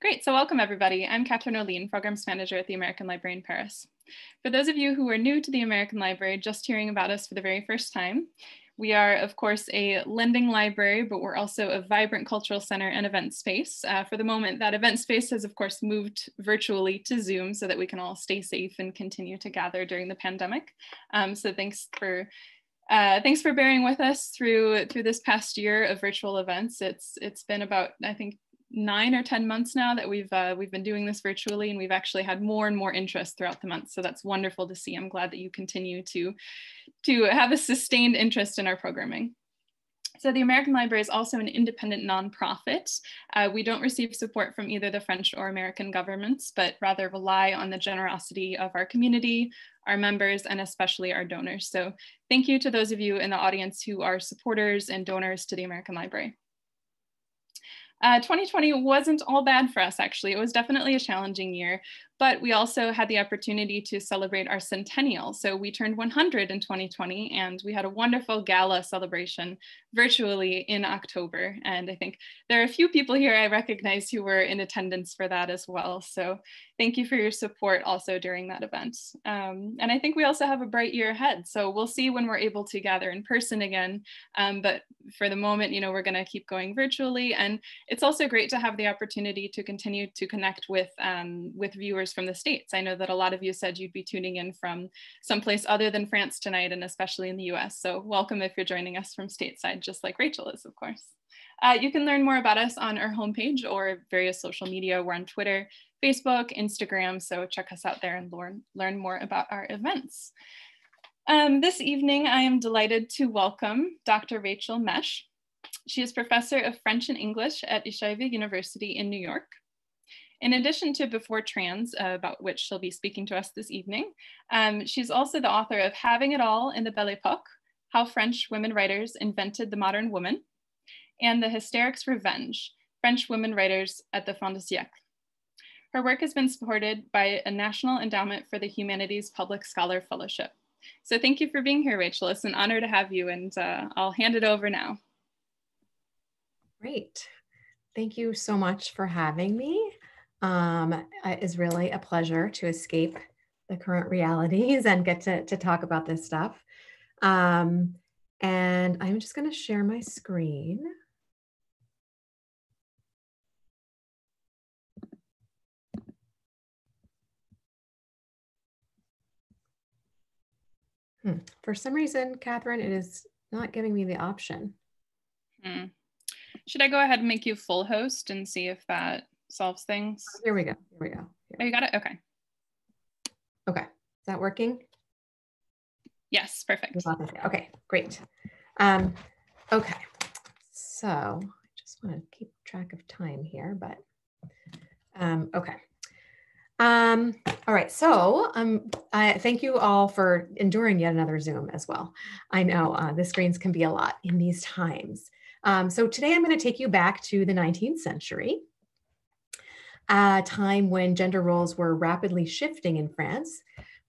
Great, so welcome everybody. I'm Catherine Oline, Programs Manager at the American Library in Paris. For those of you who are new to the American Library, just hearing about us for the very first time, we are, of course, a lending library, but we're also a vibrant cultural center and event space. Uh, for the moment, that event space has, of course, moved virtually to Zoom so that we can all stay safe and continue to gather during the pandemic. Um, so thanks for uh, thanks for bearing with us through through this past year of virtual events. It's it's been about I think nine or 10 months now that we've uh, we've been doing this virtually and we've actually had more and more interest throughout the month. So that's wonderful to see. I'm glad that you continue to, to have a sustained interest in our programming. So the American Library is also an independent nonprofit. Uh, we don't receive support from either the French or American governments, but rather rely on the generosity of our community, our members, and especially our donors. So thank you to those of you in the audience who are supporters and donors to the American Library. Uh, 2020 wasn't all bad for us, actually. It was definitely a challenging year, but we also had the opportunity to celebrate our centennial. So we turned 100 in 2020 and we had a wonderful gala celebration virtually in October. And I think there are a few people here I recognize who were in attendance for that as well. So thank you for your support also during that event. Um, and I think we also have a bright year ahead. So we'll see when we're able to gather in person again. Um, but for the moment, you know, we're gonna keep going virtually. And it's also great to have the opportunity to continue to connect with, um, with viewers from the States. I know that a lot of you said you'd be tuning in from someplace other than France tonight, and especially in the US. So welcome if you're joining us from stateside, just like Rachel is, of course. Uh, you can learn more about us on our homepage or various social media. We're on Twitter, Facebook, Instagram, so check us out there and learn, learn more about our events. Um, this evening, I am delighted to welcome Dr. Rachel Mesch. She is professor of French and English at Yeshiva University in New York. In addition to Before Trans, uh, about which she'll be speaking to us this evening, um, she's also the author of Having It All in the Belle Epoque, How French Women Writers Invented the Modern Woman, and The Hysterics Revenge, French Women Writers at the Fin de siècle. Her work has been supported by a National Endowment for the Humanities Public Scholar Fellowship. So thank you for being here, Rachel. It's an honor to have you and uh, I'll hand it over now. Great. Thank you so much for having me um, is really a pleasure to escape the current realities and get to, to talk about this stuff. Um, and I'm just going to share my screen. Hmm. For some reason, Catherine, it is not giving me the option. Hmm. Should I go ahead and make you full host and see if that solves things. Here we go. Here we go. Here. Oh, you got it? Okay. Okay. Is that working? Yes, perfect. Okay, great. Um, okay, so I just want to keep track of time here, but um, okay. Um, all right, so um, I thank you all for enduring yet another Zoom as well. I know uh, the screens can be a lot in these times. Um, so today I'm going to take you back to the 19th century a time when gender roles were rapidly shifting in France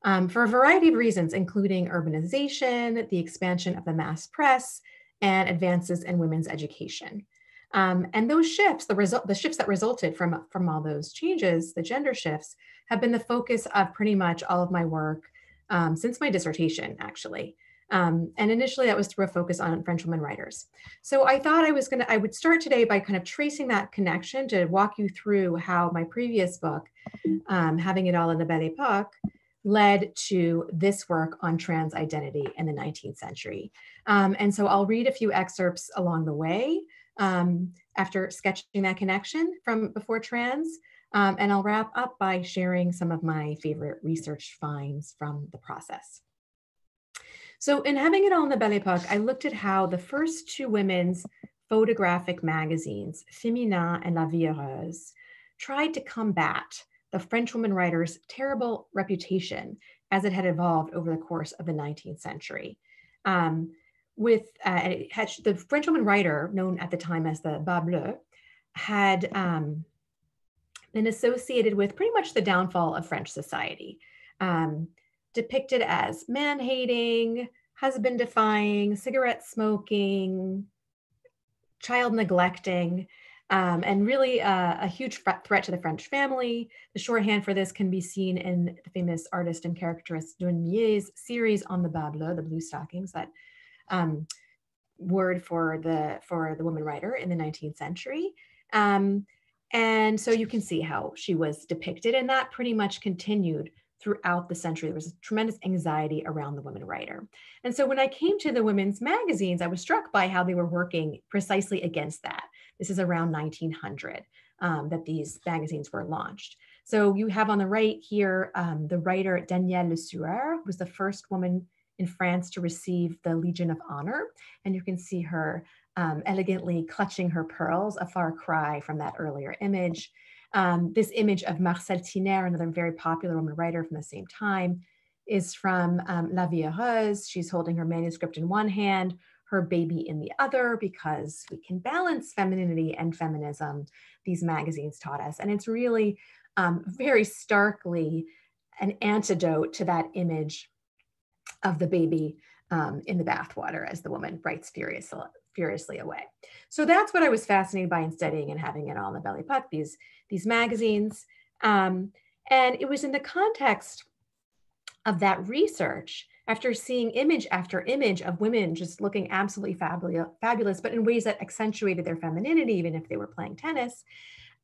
um, for a variety of reasons, including urbanization, the expansion of the mass press, and advances in women's education. Um, and those shifts, the result, the shifts that resulted from, from all those changes, the gender shifts, have been the focus of pretty much all of my work um, since my dissertation, actually. Um, and initially that was through a focus on French women writers. So I thought I was gonna, I would start today by kind of tracing that connection to walk you through how my previous book, um, Having It All in the Belle Epoque, led to this work on trans identity in the 19th century. Um, and so I'll read a few excerpts along the way um, after sketching that connection from before trans. Um, and I'll wrap up by sharing some of my favorite research finds from the process. So in having it all in the Belle Epoque, I looked at how the first two women's photographic magazines, Femina and La Vie tried to combat the French woman writer's terrible reputation as it had evolved over the course of the 19th century. Um, with uh, had, the French woman writer, known at the time as the Bas Bleu, had um, been associated with pretty much the downfall of French society. Um, depicted as man hating, husband defying, cigarette smoking, child neglecting. um, and really uh, a huge threat to the French family. The shorthand for this can be seen in the famous artist and caricaturist Daumier's series on the bas the blue stockings, that um, word for the for the woman writer in the 19th century. Um, and so you can see how she was depicted, and that pretty much continued throughout the century. There was a tremendous anxiety around the woman writer. And so when I came to the women's magazines, I was struck by how they were working precisely against that. This is around 1900 um, that these magazines were launched. So you have on the right here um, the writer Daniel Lesueur, who was the first woman in France to receive the Legion of Honor. And you can see her um, elegantly clutching her pearls, a far cry from that earlier image. Um, this image of Marcelle Tinayre, another very popular woman writer from the same time, is from um, La Vie Heureuse. She's holding her manuscript in one hand, her baby in the other, because we can balance femininity and feminism, these magazines taught us. And it's really um, very starkly an antidote to that image of the baby um, in the bathwater as the woman writes furiously, furiously away. So that's what I was fascinated by in studying and having it all in the Belle Epoque, these, these magazines. Um, and it was in the context of that research, after seeing image after image of women just looking absolutely fabulous, fabulous but in ways that accentuated their femininity, even if they were playing tennis,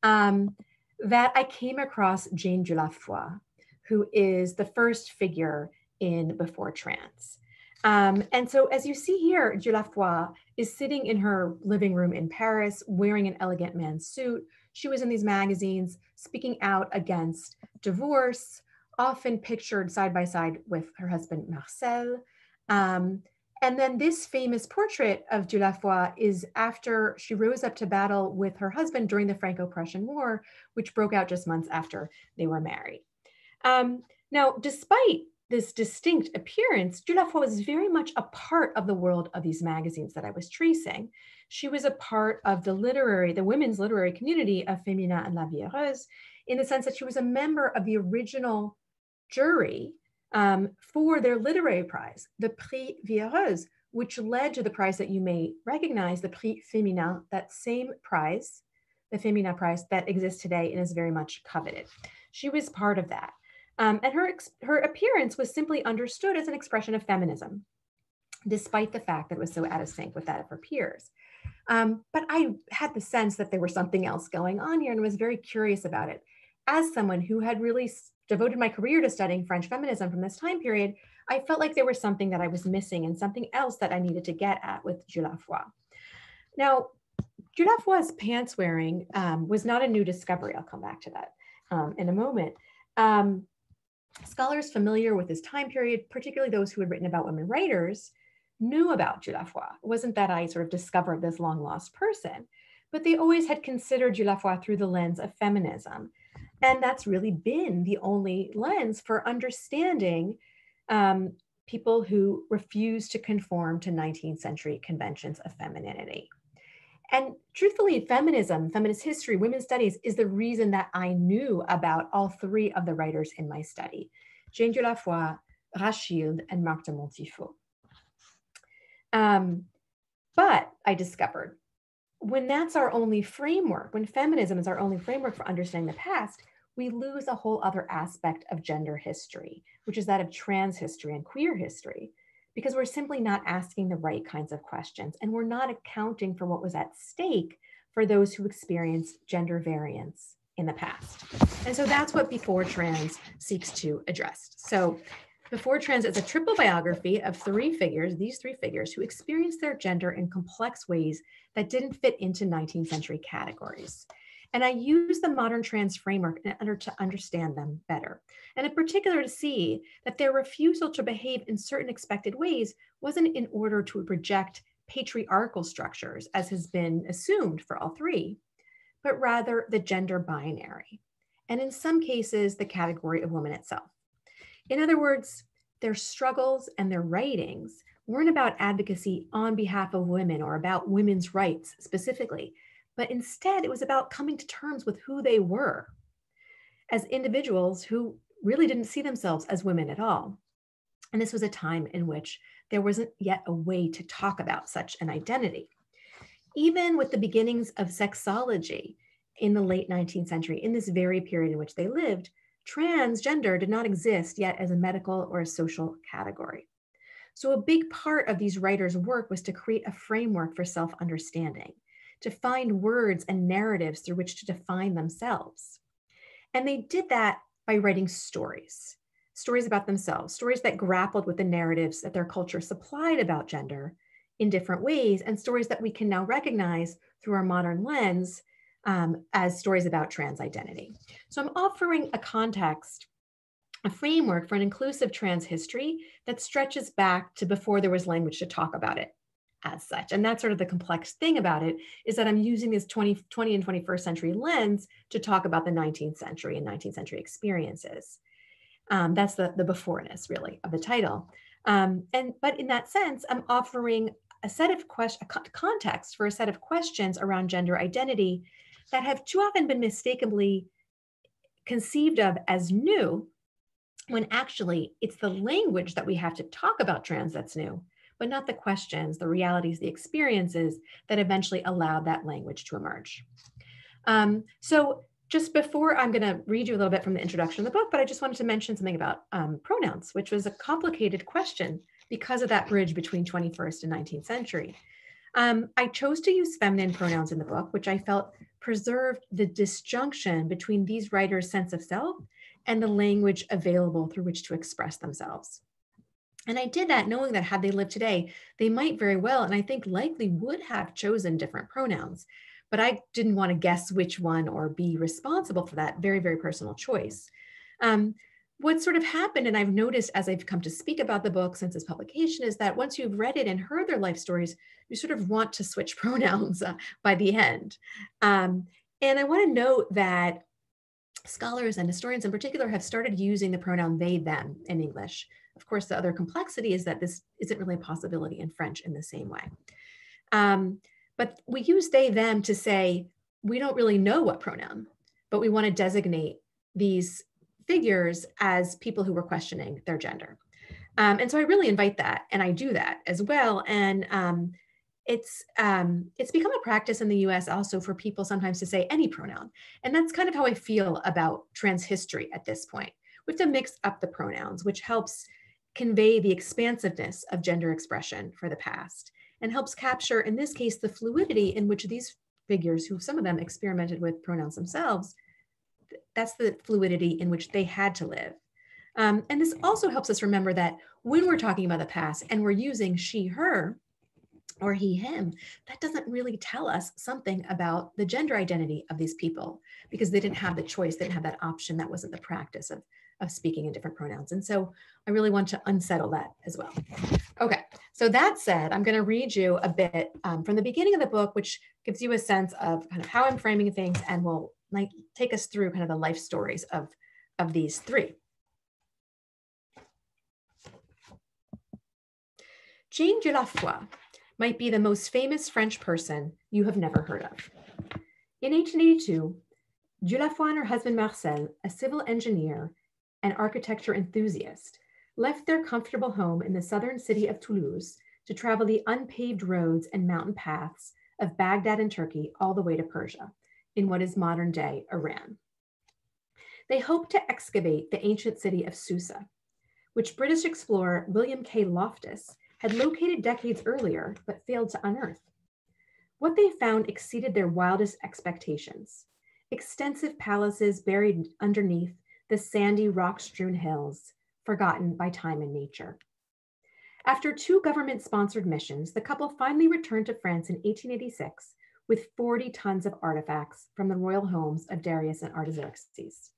um, that I came across Jane Dieulafoy, who is the first figure in Before Trans. Um, and so as you see here, Dieulafoy is sitting in her living room in Paris wearing an elegant man's suit. She was in these magazines speaking out against divorce, often pictured side by side with her husband Marcel. Um, and then this famous portrait of Dieulafoy is after she rose up to battle with her husband during the Franco-Prussian War, which broke out just months after they were married. Um, now, despite this distinct appearance, Dieulafoy was very much a part of the world of these magazines that I was tracing. She was a part of the literary, the women's literary community of Femina and La Vie Heureuse, in the sense that she was a member of the original jury um, for their literary prize, the Prix Vie Heureuse, which led to the prize that you may recognize, the Prix Femina, that same prize, the Femina prize that exists today and is very much coveted. She was part of that. Um, and her, her appearance was simply understood as an expression of feminism, despite the fact that it was so out of sync with that of her peers. Um, but I had the sense that there was something else going on here and was very curious about it. As someone who had really devoted my career to studying French feminism from this time period, I felt like there was something that I was missing and something else that I needed to get at with Dieulafoy. Now, Dieulafoy's pants wearing um, was not a new discovery. I'll come back to that um, in a moment. Um, Scholars familiar with this time period, particularly those who had written about women writers, knew about Dieulafoy. It wasn't that I sort of discovered this long lost person, but they always had considered Dieulafoy through the lens of feminism. And that's really been the only lens for understanding um, people who refuse to conform to 19th century conventions of femininity. And truthfully, feminism, feminist history, women's studies is the reason that I knew about all three of the writers in my study, Jane Dieulafoy, Rachilde, and Marc de Montifaud. Um, but I discovered when that's our only framework, when feminism is our only framework for understanding the past, we lose a whole other aspect of gender history, which is that of trans history and queer history because we're simply not asking the right kinds of questions and we're not accounting for what was at stake for those who experienced gender variance in the past. And so that's what Before Trans seeks to address. So Before Trans is a triple biography of three figures, these three figures who experienced their gender in complex ways that didn't fit into 19th century categories. And I use the modern trans framework in order to understand them better. And in particular, to see that their refusal to behave in certain expected ways wasn't in order to reject patriarchal structures, as has been assumed for all three, but rather the gender binary, and in some cases, the category of woman itself. In other words, their struggles and their writings weren't about advocacy on behalf of women or about women's rights specifically, but instead it was about coming to terms with who they were as individuals who really didn't see themselves as women at all. And this was a time in which there wasn't yet a way to talk about such an identity. even with the beginnings of sexology in the late 19th century, in this very period in which they lived, transgender did not exist yet as a medical or a social category. So, a big part of these writers' work was to create a framework for self understanding, to find words and narratives through which to define themselves. And they did that by writing stories, stories about themselves, stories that grappled with the narratives that their culture supplied about gender in different ways, and stories that we can now recognize through our modern lens um, as stories about trans identity. So I'm offering a context, a framework for an inclusive trans history that stretches back to before there was language to talk about it as such. And that's sort of the complex thing about it is that I'm using this 20, 20 and 21st century lens to talk about the 19th century and 19th century experiences. Um, that's the, the beforeness really of the title. Um, and but in that sense, I'm offering a set of questions, a context for a set of questions around gender identity that have too often been mistakenly conceived of as new when actually it's the language that we have to talk about trans that's new but not the questions, the realities, the experiences that eventually allowed that language to emerge. Um, so just before I'm going to read you a little bit from the introduction of the book, but I just wanted to mention something about um, pronouns, which was a complicated question because of that bridge between 21st and 19th century. Um, I chose to use feminine pronouns in the book, which I felt preserved the disjunction between these writers' sense of self and the language available through which to express themselves. And I did that knowing that had they lived today, they might very well, and I think likely would have chosen different pronouns. But I didn't want to guess which one or be responsible for that very, very personal choice. Um, what sort of happened, and I've noticed as I've come to speak about the book since its publication, is that once you've read it and heard their life stories, you sort of want to switch pronouns uh, by the end. Um, and I want to note that scholars and historians in particular have started using the pronoun they, them in English. Of course, the other complexity is that this isn't really a possibility in French in the same way. Um, but we use they, them to say, we don't really know what pronoun, but we want to designate these figures as people who were questioning their gender. Um, and so I really invite that, and I do that as well. And um, it's um, it's become a practice in the U.S. also for people sometimes to say any pronoun, and that's kind of how I feel about trans history at this point. We have to mix up the pronouns, which helps convey the expansiveness of gender expression for the past and helps capture, in this case, the fluidity in which these figures, who some of them experimented with pronouns themselves, that's the fluidity in which they had to live. Um, and this also helps us remember that when we're talking about the past and we're using she, her, or he, him, that doesn't really tell us something about the gender identity of these people because they didn't have the choice, they didn't have that option. That wasn't the practice of, of speaking in different pronouns. And so I really want to unsettle that as well. Okay, so that said, I'm going to read you a bit um, from the beginning of the book, which gives you a sense of kind of how I'm framing things and will like take us through kind of the life stories of, of these three. Jane Dieulafoy might be the most famous French person you have never heard of. In 1882, Dieulafoy and her husband Marcel, a civil engineer and architecture enthusiast, left their comfortable home in the southern city of Toulouse to travel the unpaved roads and mountain paths of Baghdad and Turkey all the way to Persia, in what is modern day Iran. They hoped to excavate the ancient city of Susa, which British explorer William K. Loftus had located decades earlier but failed to unearth. What they found exceeded their wildest expectations. Extensive palaces buried underneath the sandy rock strewn hills, forgotten by time and nature. After two government sponsored missions, the couple finally returned to France in 1886 with 40 tons of artifacts from the royal homes of Darius and Artaxerxes.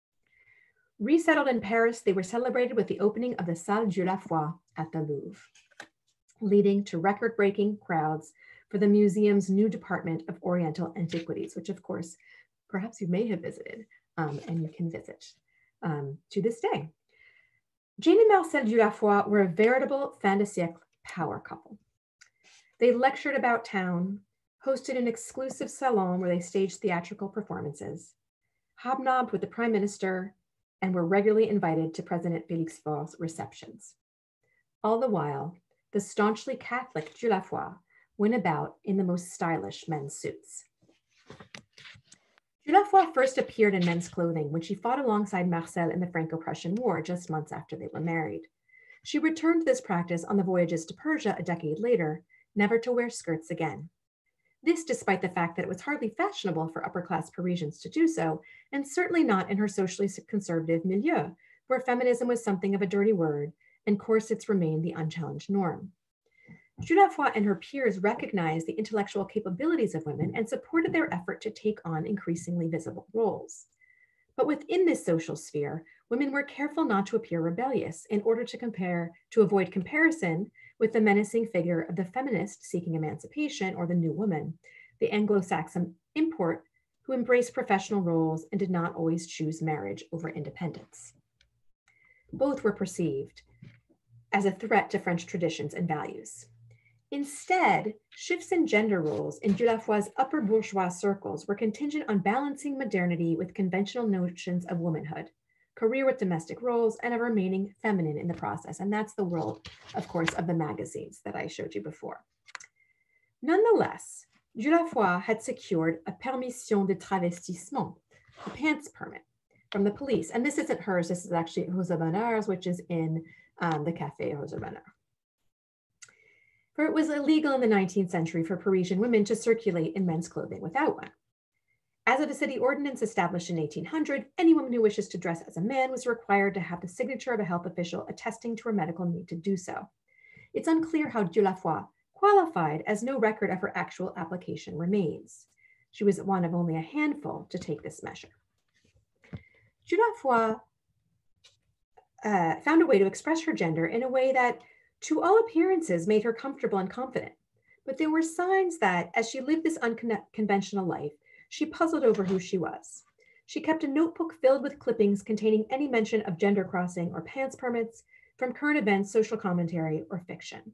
Resettled in Paris, they were celebrated with the opening of the Salle Dieulafoy at the Louvre, leading to record breaking crowds for the museum's new department of Oriental Antiquities, which, of course, perhaps you may have visited um, and you can visit um, to this day. Jane and Marcel Dieulafoy were a veritable fin de siècle power couple. They lectured about town, hosted an exclusive salon where they staged theatrical performances, hobnobbed with the prime minister, and were regularly invited to President Félix Faure's receptions. All the while, the staunchly Catholic Dieulafoy went about in the most stylish men's suits. Dieulafoy first appeared in men's clothing when she fought alongside Marcel in the Franco-Prussian War just months after they were married. She returned to this practice on the voyages to Persia a decade later, never to wear skirts again. This despite the fact that it was hardly fashionable for upper class Parisians to do so, and certainly not in her socially conservative milieu, where feminism was something of a dirty word and corsets remained the unchallenged norm. Dieulafoy and her peers recognized the intellectual capabilities of women and supported their effort to take on increasingly visible roles. But within this social sphere, women were careful not to appear rebellious in order to compare, to avoid comparison with the menacing figure of the feminist seeking emancipation or the new woman, the Anglo-Saxon import who embraced professional roles and did not always choose marriage over independence. Both were perceived as a threat to French traditions and values. Instead, shifts in gender roles in Dieulafoy's upper bourgeois circles were contingent on balancing modernity with conventional notions of womanhood, career with domestic roles, and of remaining feminine in the process. And that's the world, of course, of the magazines that I showed you before. Nonetheless, Dieulafoy had secured a permission de travestissement, a pants permit from the police. And this isn't hers, this is actually Rosa Bonheur's, which is in um, the Café Rosa Bonheur. For it was illegal in the 19th century for Parisian women to circulate in men's clothing without one. As of a city ordinance established in 1800, any woman who wishes to dress as a man was required to have the signature of a health official attesting to her medical need to do so. It's unclear how Dieulafoy qualified as no record of her actual application remains. She was one of only a handful to take this measure. Dieulafoy uh, found a way to express her gender in a way that, to all appearances, made her comfortable and confident. But there were signs that, as she lived this unconventional life, she puzzled over who she was. She kept a notebook filled with clippings containing any mention of gender crossing or pants permits from current events, social commentary, or fiction.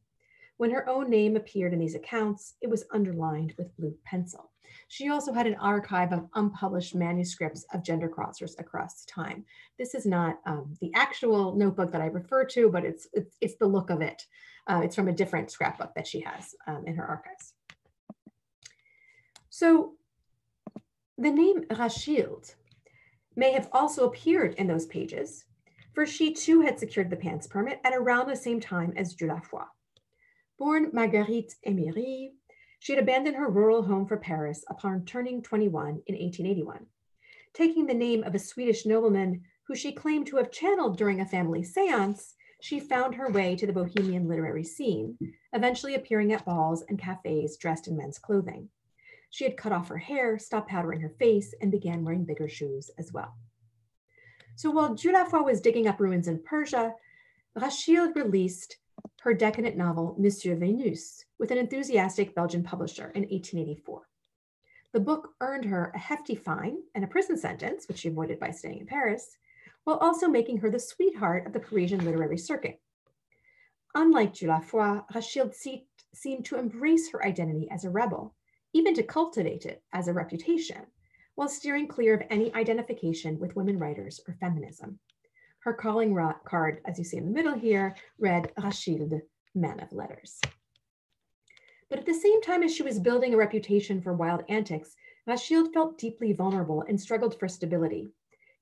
When her own name appeared in these accounts, it was underlined with blue pencil. She also had an archive of unpublished manuscripts of gender crossers across time. This is not um, the actual notebook that I refer to, but it's, it's, it's the look of it. Uh, it's from a different scrapbook that she has um, in her archives. So the name Rachilde may have also appeared in those pages, for she too had secured the pants permit at around the same time as Dieulafoy. Born Marguerite Eymery, she had abandoned her rural home for Paris upon turning 21 in 1881. Taking the name of a Swedish nobleman who she claimed to have channeled during a family seance, she found her way to the bohemian literary scene, eventually appearing at balls and cafes dressed in men's clothing. She had cut off her hair, stopped powdering her face, and began wearing bigger shoes as well. So while Dieulafoy was digging up ruins in Persia, Rachilde released her decadent novel, Monsieur Venus, with an enthusiastic Belgian publisher in 1884. The book earned her a hefty fine and a prison sentence, which she avoided by staying in Paris, while also making her the sweetheart of the Parisian literary circuit. Unlike Dieulafoy, Rachilde seemed to embrace her identity as a rebel even to cultivate it as a reputation, while steering clear of any identification with women writers or feminism. Her calling card, as you see in the middle here, read Rachilde, man of letters. But at the same time as she was building a reputation for wild antics, Rachilde felt deeply vulnerable and struggled for stability.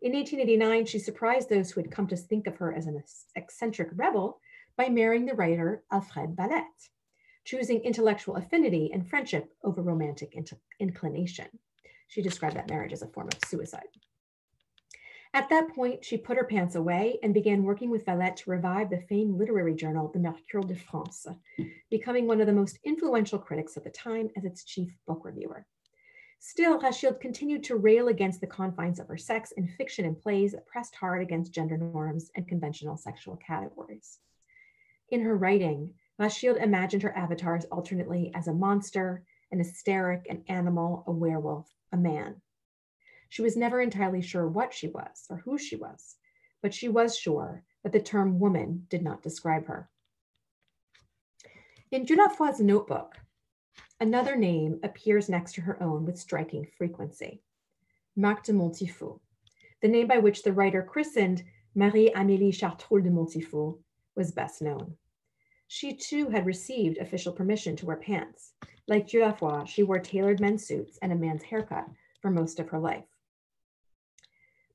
In 1889, she surprised those who had come to think of her as an eccentric rebel by marrying the writer Alfred Vallette choosing intellectual affinity and friendship over romantic inclination. She described that marriage as a form of suicide. At that point, she put her pants away and began working with Vallette to revive the famed literary journal, the Mercure de France, becoming one of the most influential critics of the time as its chief book reviewer. Still, Rachilde continued to rail against the confines of her sex in fiction and plays that pressed hard against gender norms and conventional sexual categories. In her writing, Rachilde imagined her avatars alternately as a monster, an hysteric, an animal, a werewolf, a man. She was never entirely sure what she was or who she was, but she was sure that the term woman did not describe her. In Dieulafoy's notebook, another name appears next to her own with striking frequency, Marc de Montifaud, the name by which the writer christened Marie-Amélie Chartroule de Montifaud was best known. she too had received official permission to wear pants. Like Dieulafoy, she wore tailored men's suits and a man's haircut for most of her life.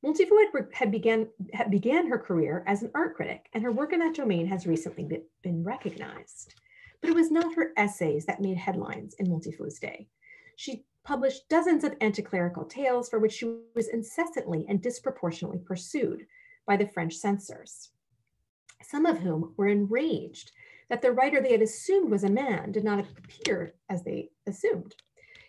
Montifaud had, began, had began her career as an art critic, and her work in that domain has recently been, recognized. But it was not her essays that made headlines in Montifaud's day. She published dozens of anti-clerical tales for which she was incessantly and disproportionately pursued by the French censors, some of whom were enraged that the writer they had assumed was a man did not appear as they assumed.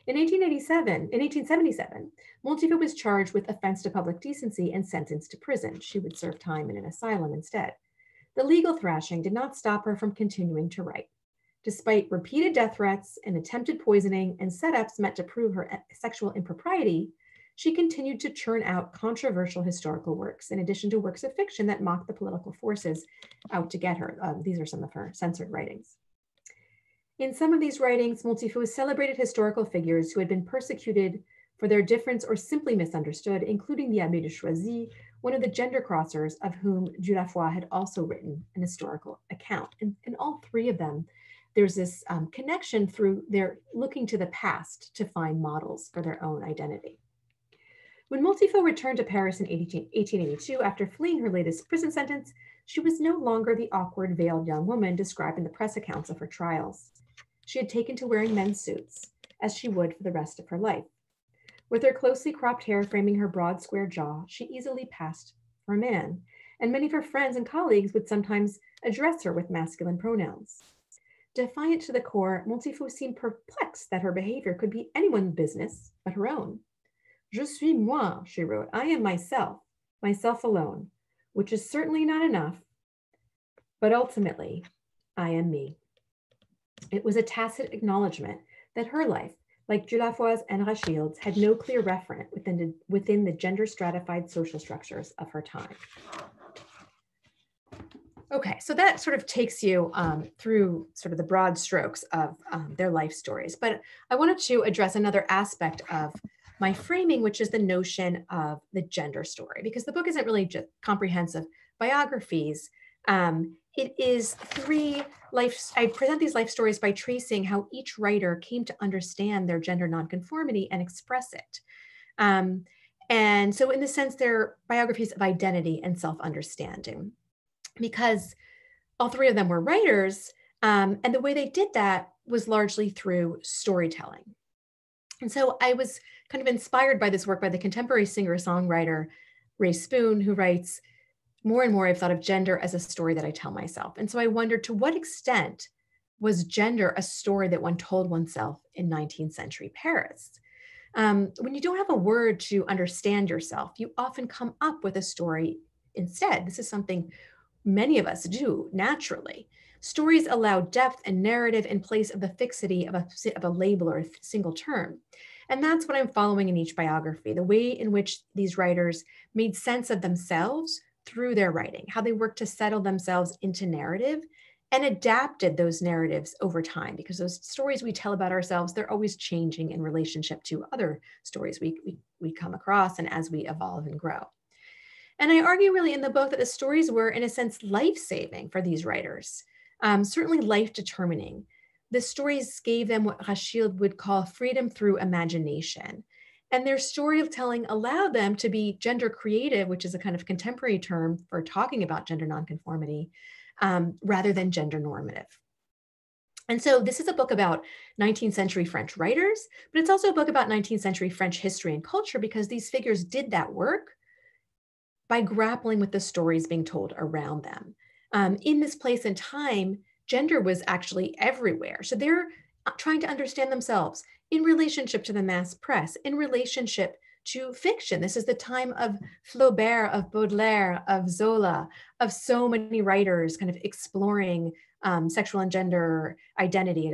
In 1887, in 1877, Montifaud was charged with offense to public decency and sentenced to prison. She would serve time in an asylum instead. The legal thrashing did not stop her from continuing to write. Despite repeated death threats and attempted poisoning and setups meant to prove her sexual impropriety, she continued to churn out controversial historical works, in addition to works of fiction that mocked the political forces out to get her. Um, these are some of her censored writings. In some of these writings, Montifaud celebrated historical figures who had been persecuted for their difference or simply misunderstood, including the Abbé de Choisy, one of the gender crossers of whom Dieulafoy had also written an historical account. And in all three of them, there's this um, connection through their looking to the past to find models for their own identity. When Montifaud returned to Paris in 1882 after fleeing her latest prison sentence, she was no longer the awkward veiled young woman described in the press accounts of her trials. She had taken to wearing men's suits, as she would for the rest of her life. With her closely cropped hair framing her broad square jaw, she easily passed for a man, and many of her friends and colleagues would sometimes address her with masculine pronouns. Defiant to the core, Montifaud seemed perplexed that her behavior could be anyone's business but her own. Je suis moi, she wrote. I am myself, myself alone, which is certainly not enough, but ultimately, I am me. It was a tacit acknowledgement that her life, like Dieulafoy's and Rachilde's, had no clear referent within the, within the gender stratified social structures of her time. Okay, so that sort of takes you um, through sort of the broad strokes of um, their life stories. But I wanted to address another aspect of my framing, which is the notion of the gender story, because the book isn't really just comprehensive biographies. Um, it is three life, I present these life stories by tracing how each writer came to understand their gender nonconformity and express it. Um, and so in the sense, they're biographies of identity and self-understanding because all three of them were writers. Um, and the way they did that was largely through storytelling. And so I was kind of inspired by this work by the contemporary singer-songwriter Rae Spoon, who writes, more and more I've thought of gender as a story that I tell myself. And so I wondered to what extent was gender a story that one told oneself in 19th century Paris? Um, when you don't have a word to understand yourself, you often come up with a story instead. This is something many of us do naturally. Stories allow depth and narrative in place of the fixity of a, of a label or a single term. And that's what I'm following in each biography the way in which these writers made sense of themselves through their writing, how they worked to settle themselves into narrative and adapted those narratives over time because those stories we tell about ourselves they're always changing in relationship to other stories we, we, we come across and as we evolve and grow and i argue really in the book that the stories were in a sense life-saving for these writers um, certainly life determining the stories gave them what Rachilde would call freedom through imagination. And their storytelling allowed them to be gender creative, which is a kind of contemporary term for talking about gender nonconformity, um, rather than gender normative. And so this is a book about 19th century French writers, but it's also a book about 19th century French history and culture because these figures did that work by grappling with the stories being told around them. Um, in this place and time, gender was actually everywhere. So they're uh, trying to understand themselves in relationship to the mass press, in relationship to fiction. This is the time of Flaubert, of Baudelaire, of Zola, of so many writers kind of exploring um, sexual and gender identity,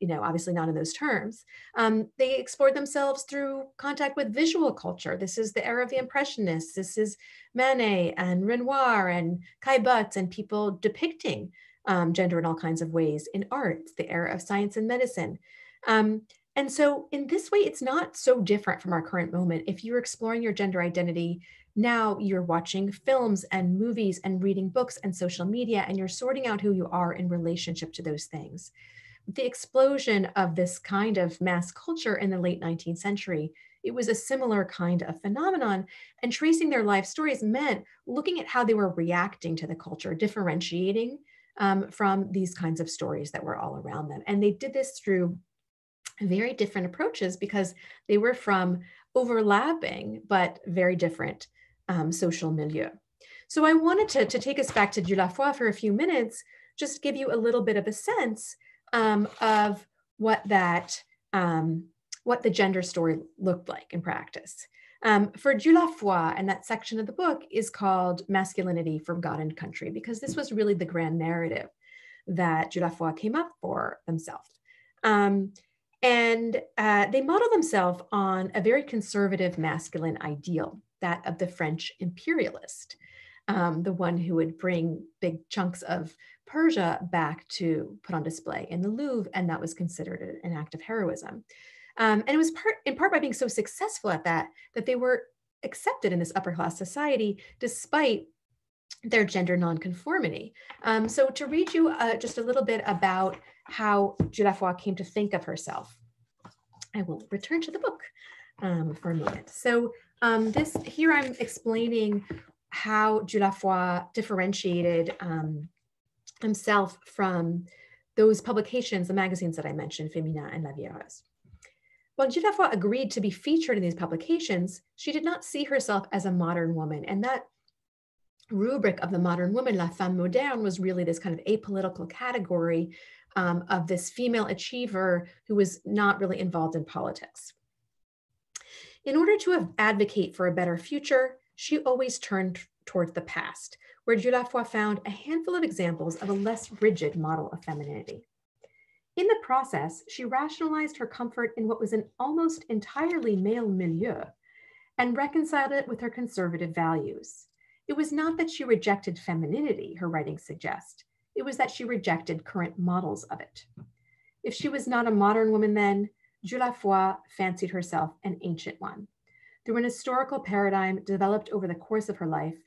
you know, obviously not in those terms. Um, they explored themselves through contact with visual culture. This is the era of the Impressionists. This is Manet and Renoir and Kai Caillebotte and people depicting um, gender in all kinds of ways in art, the era of science and medicine. Um, And so, in this way, it's not so different from our current moment. If you're exploring your gender identity, now you're watching films and movies and reading books and social media, and you're sorting out who you are in relationship to those things. The explosion of this kind of mass culture in the late 19th century, it was a similar kind of phenomenon. And tracing their life stories meant looking at how they were reacting to the culture, differentiating um, from these kinds of stories that were all around them. And they did this through very different approaches because they were from overlapping but very different um, social milieu. So I wanted to, to take us back to Dieulafoy for a few minutes, just give you a little bit of a sense um, of what that, um, what the gender story looked like in practice. Um, for Dieulafoy, and that section of the book is called Masculinity from God and Country, because this was really the grand narrative that Dieulafoy came up for themselves. Um, and uh, they model themselves on a very conservative masculine ideal, that of the French imperialist, um, the one who would bring big chunks of Persia back to put on display in the Louvre, and that was considered an act of heroism. Um, and it was part in part by being so successful at that that they were accepted in this upper class society despite their gender nonconformity. Um, so to read you uh, just a little bit about how Dieulafoy came to think of herself. I will return to the book um, for a moment. So um, this here I'm explaining how Dieulafoy differentiated um, himself from those publications, the magazines that I mentioned, Femina and La Vie Heureuse. While Dieulafoy agreed to be featured in these publications, she did not see herself as a modern woman. And that rubric of the modern woman, la femme moderne, was really this kind of apolitical category um, of this female achiever who was not really involved in politics. In order to advocate for a better future, she always turned towards the past, where Dieulafoy found a handful of examples of a less rigid model of femininity. In the process, she rationalized her comfort in what was an almost entirely male milieu and reconciled it with her conservative values. It was not that she rejected femininity, her writings suggest. It was that she rejected current models of it. If she was not a modern woman then, Dieulafoy fancied herself an ancient one. Through an historical paradigm developed over the course of her life,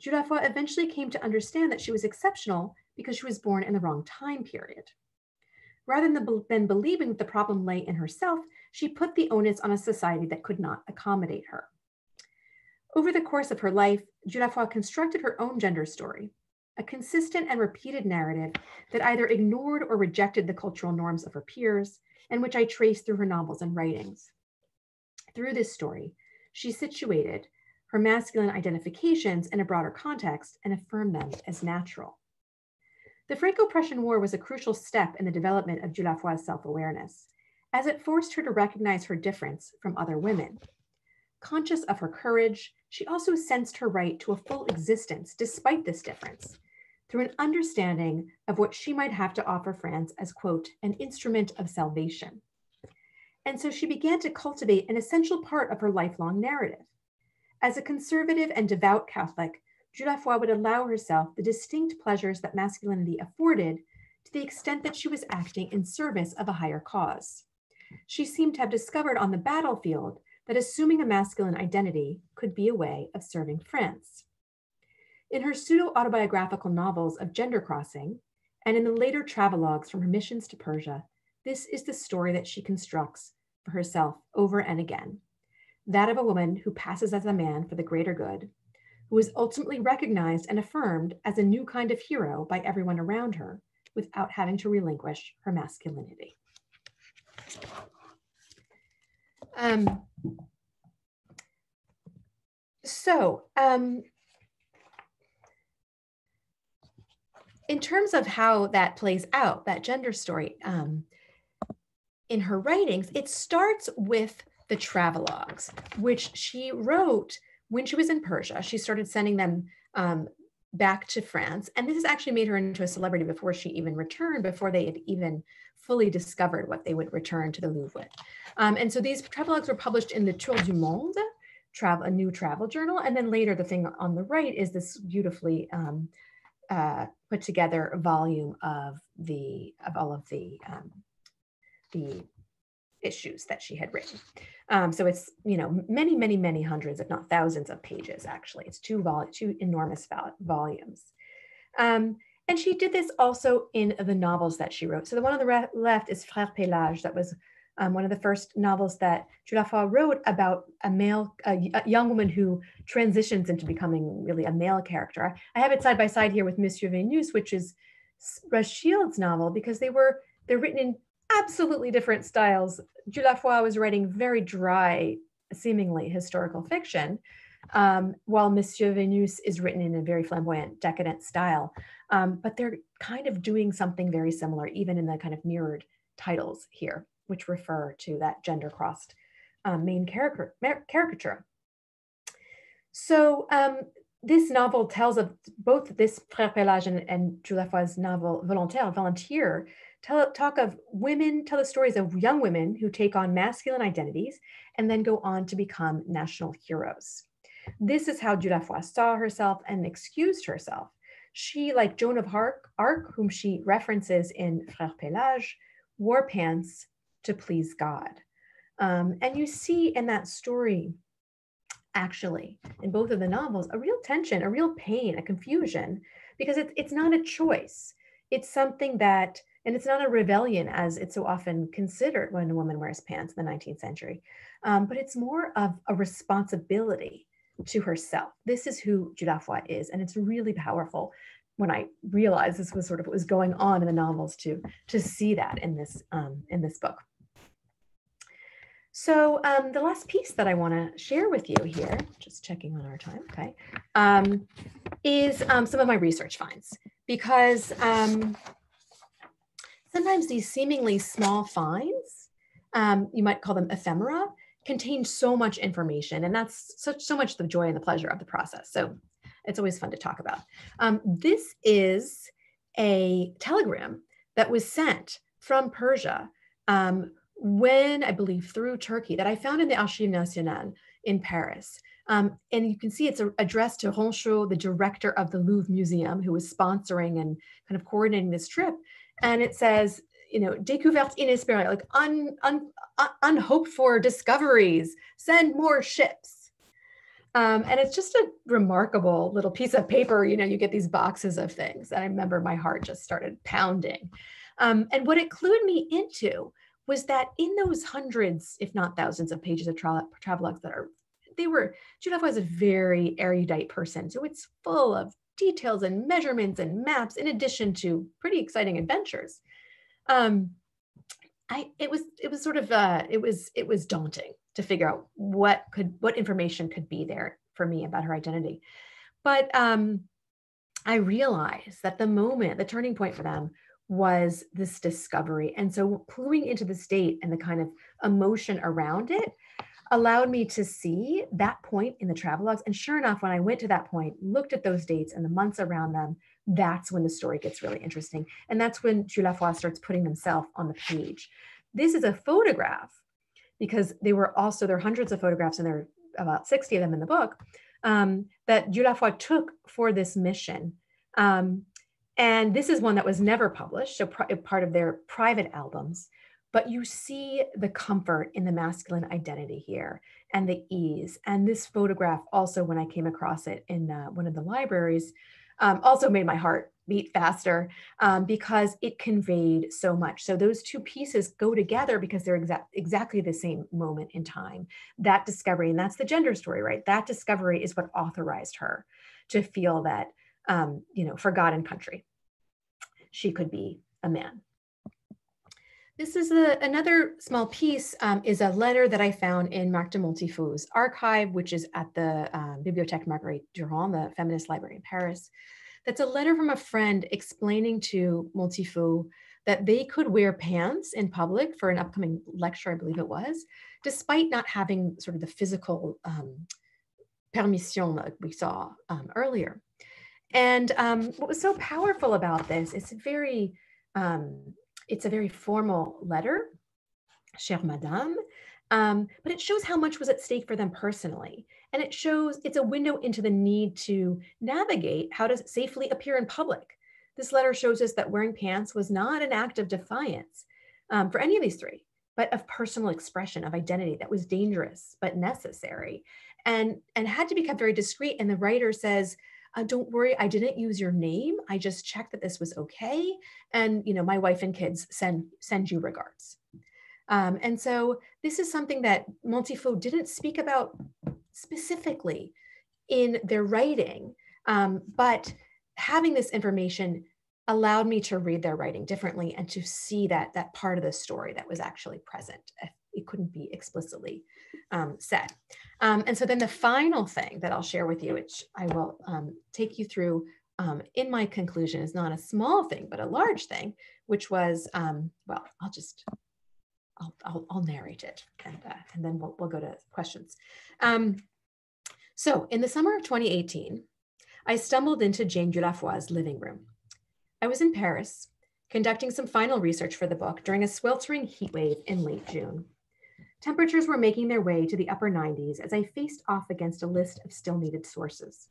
Dieulafoy eventually came to understand that she was exceptional because she was born in the wrong time period. Rather than, than believing that the problem lay in herself, she put the onus on a society that could not accommodate her. Over the course of her life, Dieulafoy constructed her own gender story, a consistent and repeated narrative that either ignored or rejected the cultural norms of her peers, and which I trace through her novels and writings. Through this story, she situated her masculine identifications in a broader context and affirmed them as natural. The Franco-Prussian War was a crucial step in the development of Dieulafoy's self-awareness, as it forced her to recognize her difference from other women. Conscious of her courage, she also sensed her right to a full existence despite this difference, through an understanding of what she might have to offer France as, quote, an instrument of salvation. And so she began to cultivate an essential part of her lifelong narrative. As a conservative and devout Catholic, Dieulafoy would allow herself the distinct pleasures that masculinity afforded to the extent that she was acting in service of a higher cause. She seemed to have discovered on the battlefield that assuming a masculine identity could be a way of serving France. In her pseudo autobiographical novels of gender crossing, and in the later travelogues from her missions to Persia, this is the story that she constructs for herself over and again that of a woman who passes as a man for the greater good, who is ultimately recognized and affirmed as a new kind of hero by everyone around her without having to relinquish her masculinity. Um, so, um, in terms of how that plays out, that gender story um, in her writings, it starts with the travelogues, which she wrote when she was in Persia. She started sending them um, back to France. And this has actually made her into a celebrity before she even returned, before they had even fully discovered what they would return to the Louvre with. Um, and so these travelogues were published in the Tour du Monde, travel, a new travel journal. And then later, the thing on the right is this beautifully um, uh, put together volume of the of all of the um, the issues that she had written. Um, so it's you know many, many, many hundreds, if not thousands, of pages. Actually, it's two vol- two enormous vol- volumes. Um, and she did this also in the novels that she wrote. So the one on the left is Frère Pélage, that was um, one of the first novels that Dieulafoy wrote about a male, a, a, young woman who transitions into becoming really a male character. I have it side by side here with Monsieur Vénus, which is Rachilde's novel, because they were they're written in absolutely different styles. Dieulafoy was writing very dry, seemingly historical fiction, um, while Monsieur Vénus is written in a very flamboyant, decadent style. Um, but they're kind of doing something very similar, even in the kind of mirrored titles here, which refer to that gender crossed um, main caricature. caricature. So um, this novel tells of both this Frère Pélage and, and Dieulafoy's novel Volontaire, Volunteer, tell, talk of women, tell the stories of young women who take on masculine identities and then go on to become national heroes. This is how Dieulafoy saw herself and excused herself. She, like Joan of Arc, Arc whom she references in Frère Pélage, wore pants to please God. Um, and you see in that story, actually, in both of the novels, a real tension, a real pain, a confusion, because it's, it's not a choice. It's something that, and it's not a rebellion as it's so often considered when a woman wears pants in the 19th century, um, but it's more of a responsibility to herself. This is who Dieulafoy is, and it's really powerful when I realized this was sort of what was going on in the novels to to see that in this um, in this book. So um, the last piece that I want to share with you here, just checking on our time, okay, um, is um, some of my research finds because um, sometimes these seemingly small finds, um, you might call them ephemera, contain so much information and that's such so much the joy and the pleasure of the process. So it's always fun to talk about. Um, this is a telegram that was sent from persia um, when i believe through turkey that i found in the archives nationales in paris. Um, and you can see it's addressed to Ronchaud, the director of the Louvre Museum, who was sponsoring and kind of coordinating this trip. And it says, you know, découvertes inespérées, like un, un, un, unhoped for discoveries, send more ships. Um, and it's just a remarkable little piece of paper. You know, you get these boxes of things. And I remember my heart just started pounding. Um, and what it clued me into was that in those hundreds, if not thousands of pages of tra- travelogues that are, they were, Judith was a very erudite person. So it's full of details and measurements and maps in addition to pretty exciting adventures. Um, I it was it was sort of uh, it was it was daunting to figure out what could what information could be there for me about her identity, but um, I realized that the moment the turning point for them was this discovery, and so cluing into the state and the kind of emotion around it allowed me to see that point in the travelogues. And sure enough, when I went to that point, looked at those dates and the months around them, that's when the story gets really interesting. And that's when Dieulafoy starts putting himself on the page. This is a photograph because they were also, there are hundreds of photographs and there are about 60 of them in the book um, that Dieulafoy took for this mission. Um, and this is one that was never published, so part of their private albums. But you see the comfort in the masculine identity here and the ease. And this photograph also, when I came across it in uh, one of the libraries, um, also made my heart beat faster um, because it conveyed so much. So those two pieces go together because they're exa- exactly the same moment in time. That discovery, and that's the gender story, right? That discovery is what authorized her to feel that, um, you know, for God and country, she could be a man. This is a, another small piece um, is a letter that I found in Marc de Montifaud's archive, which is at the um, Bibliothèque Marguerite Durand, the feminist library in Paris. That's a letter from a friend explaining to Montefaux that they could wear pants in public for an upcoming lecture, I believe it was, despite not having sort of the physical um, permission that we saw um, earlier. And um, what was so powerful about this, it's very um, it's a very formal letter, chère madame, um, but it shows how much was at stake for them personally. And it shows it's a window into the need to navigate how to safely appear in public. This letter shows us that wearing pants was not an act of defiance um, for any of these three. but of personal expression of identity that was dangerous but necessary and and had to be kept very discreet and the writer says uh, don't worry i didn't use your name i just checked that this was okay and you know my wife and kids send send you regards um, and so this is something that Montifaud didn't speak about specifically in their writing, um, but having this information allowed me to read their writing differently and to see that that part of the story that was actually present. It couldn't be explicitly um, said. Um, and so then the final thing that I'll share with you, which I will um, take you through um, in my conclusion, is not a small thing, but a large thing, which was, um, well, I'll just I'll, I'll, I'll narrate it and, uh, and then we'll, we'll go to questions. Um, so in the summer of 2018, I stumbled into Jane Dieulafoy's living room. I was in Paris conducting some final research for the book during a sweltering heat wave in late June. Temperatures were making their way to the upper 90s as I faced off against a list of still needed sources.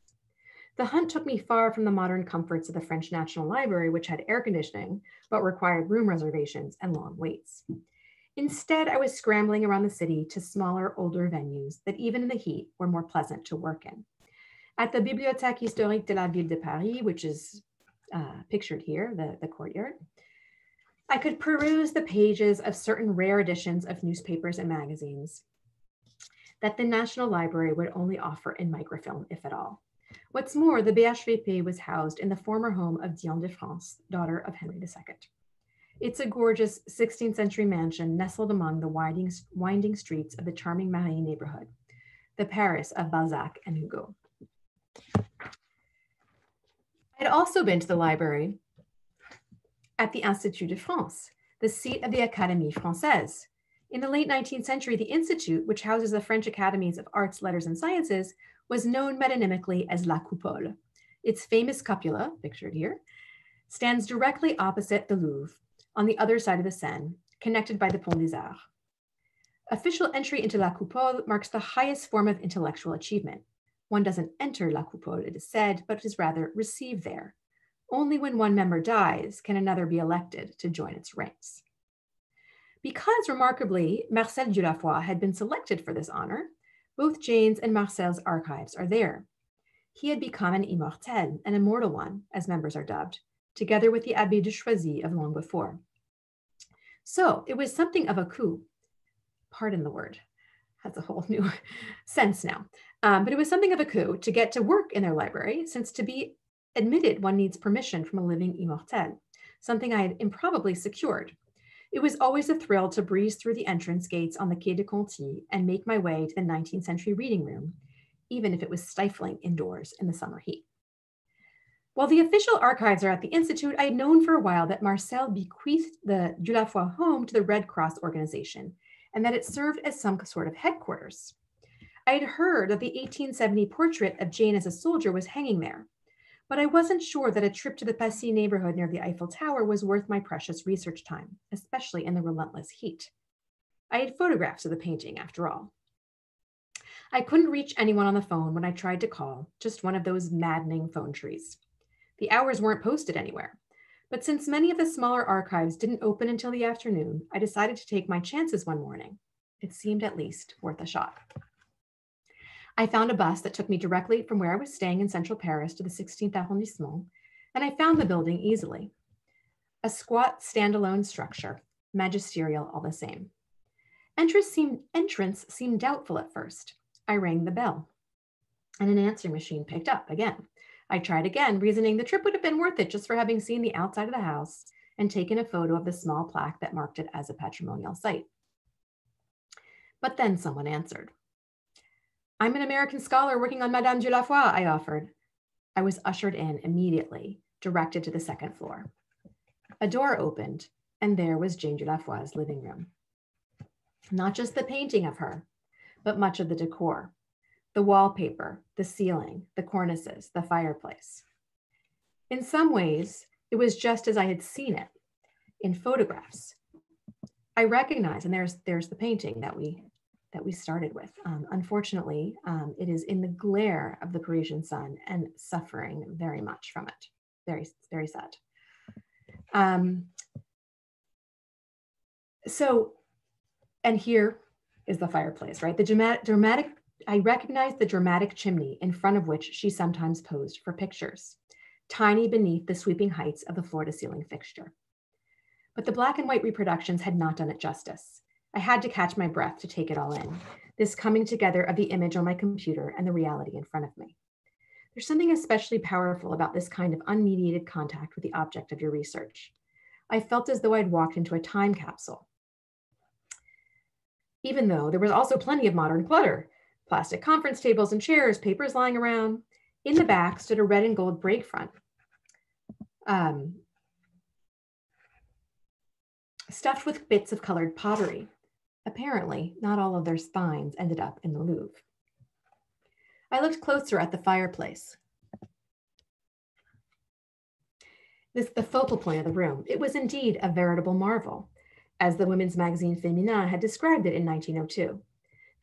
The hunt took me far from the modern comforts of the French National Library, which had air conditioning, but required room reservations and long waits. Instead, I was scrambling around the city to smaller, older venues that even in the heat were more pleasant to work in. At the Bibliothèque Historique de la Ville de Paris, which is uh, pictured here, the, the courtyard, I could peruse the pages of certain rare editions of newspapers and magazines that the National Library would only offer in microfilm, if at all. What's more, the BHVP was housed in the former home of Diane de France, daughter of Henry II. It's a gorgeous 16th century mansion nestled among the winding, winding streets of the charming Marais neighborhood, the Paris of Balzac and Hugo. I'd also been to the library at the Institut de France, the seat of the Académie Française. In the late 19th century, the Institute, which houses the French academies of arts, letters, and sciences, was known metonymically as La Coupole. Its famous cupola, pictured here, stands directly opposite the Louvre on the other side of the Seine, connected by the Pont des Arts. Official entry into La Coupole marks the highest form of intellectual achievement. One doesn't enter La Coupole, it is said, but is rather received there. Only when one member dies can another be elected to join its ranks. Because remarkably, Marcel Dieulafoy had been selected for this honor, both Jane's and Marcel's archives are there. He had become an immortel, an immortal one, as members are dubbed, together with the Abbé de Choisy of long before. So it was something of a coup. Pardon the word, has a whole new sense now. Um, but it was something of a coup to get to work in their library, since to be admitted, one needs permission from a living immortel, something I had improbably secured. It was always a thrill to breeze through the entrance gates on the Quai de Conti and make my way to the 19th century reading room, even if it was stifling indoors in the summer heat. While the official archives are at the Institute, I had known for a while that Marcel bequeathed the Dieulafoy home to the Red Cross organization and that it served as some sort of headquarters. I had heard that the 1870 portrait of Jane as a soldier was hanging there, but I wasn't sure that a trip to the Passy neighborhood near the Eiffel Tower was worth my precious research time, especially in the relentless heat. I had photographs of the painting after all. I couldn't reach anyone on the phone when I tried to call, just one of those maddening phone trees. The hours weren't posted anywhere. But since many of the smaller archives didn't open until the afternoon, I decided to take my chances one morning. It seemed at least worth a shot. I found a bus that took me directly from where I was staying in central Paris to the 16th arrondissement, and I found the building easily. A squat standalone structure, magisterial all the same. Entrance seemed, entrance seemed doubtful at first. I rang the bell, and an answering machine picked up again. I tried again, reasoning the trip would have been worth it just for having seen the outside of the house and taken a photo of the small plaque that marked it as a patrimonial site. But then someone answered. I'm an American scholar working on Madame Dieulafoy, I offered. I was ushered in immediately, directed to the second floor. A door opened, and there was Jane Dieulafoy's living room. Not just the painting of her, but much of the decor the wallpaper, the ceiling, the cornices, the fireplace. In some ways, it was just as I had seen it in photographs. I recognize, and there's there's the painting that we that we started with. Um, unfortunately, um, it is in the glare of the Parisian sun and suffering very much from it. Very very sad. Um, so and here is the fireplace, right? The dramatic, dramatic, I recognize the dramatic chimney in front of which she sometimes posed for pictures, tiny beneath the sweeping heights of the floor to ceiling fixture. But the black and white reproductions had not done it justice. I had to catch my breath to take it all in, this coming together of the image on my computer and the reality in front of me. There's something especially powerful about this kind of unmediated contact with the object of your research. I felt as though I'd walked into a time capsule. Even though there was also plenty of modern clutter, plastic conference tables and chairs, papers lying around. In the back stood a red and gold break front. Um, stuffed with bits of colored pottery. Apparently, not all of their spines ended up in the Louvre. I looked closer at the fireplace. This the focal point of the room. It was indeed a veritable marvel, as the women's magazine Femina had described it in 1902.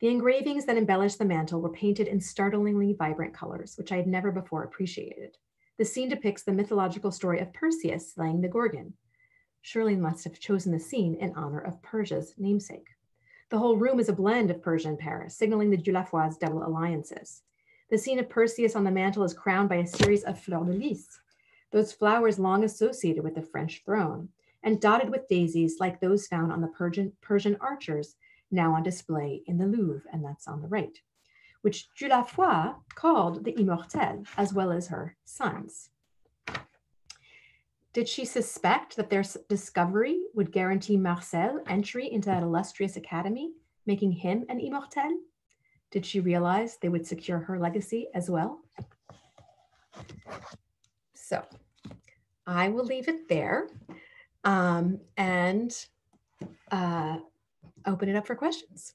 The engravings that embellished the mantle were painted in startlingly vibrant colors, which I had never before appreciated. The scene depicts the mythological story of Perseus slaying the Gorgon. Surely must have chosen the scene in honor of Persia's namesake. The whole room is a blend of Persia and Paris, signaling the Dieulafoys' double alliances. The scene of Perseus on the mantle is crowned by a series of fleurs de lis, those flowers long associated with the French throne, and dotted with daisies like those found on the Persian, Persian archers now on display in the Louvre, and that's on the right, which Dieulafoy called the Immortelles, as well as her sons. Did she suspect that their discovery would guarantee Marcel entry into that illustrious academy, making him an immortel? Did she realize they would secure her legacy as well? So I will leave it there um, and uh, open it up for questions.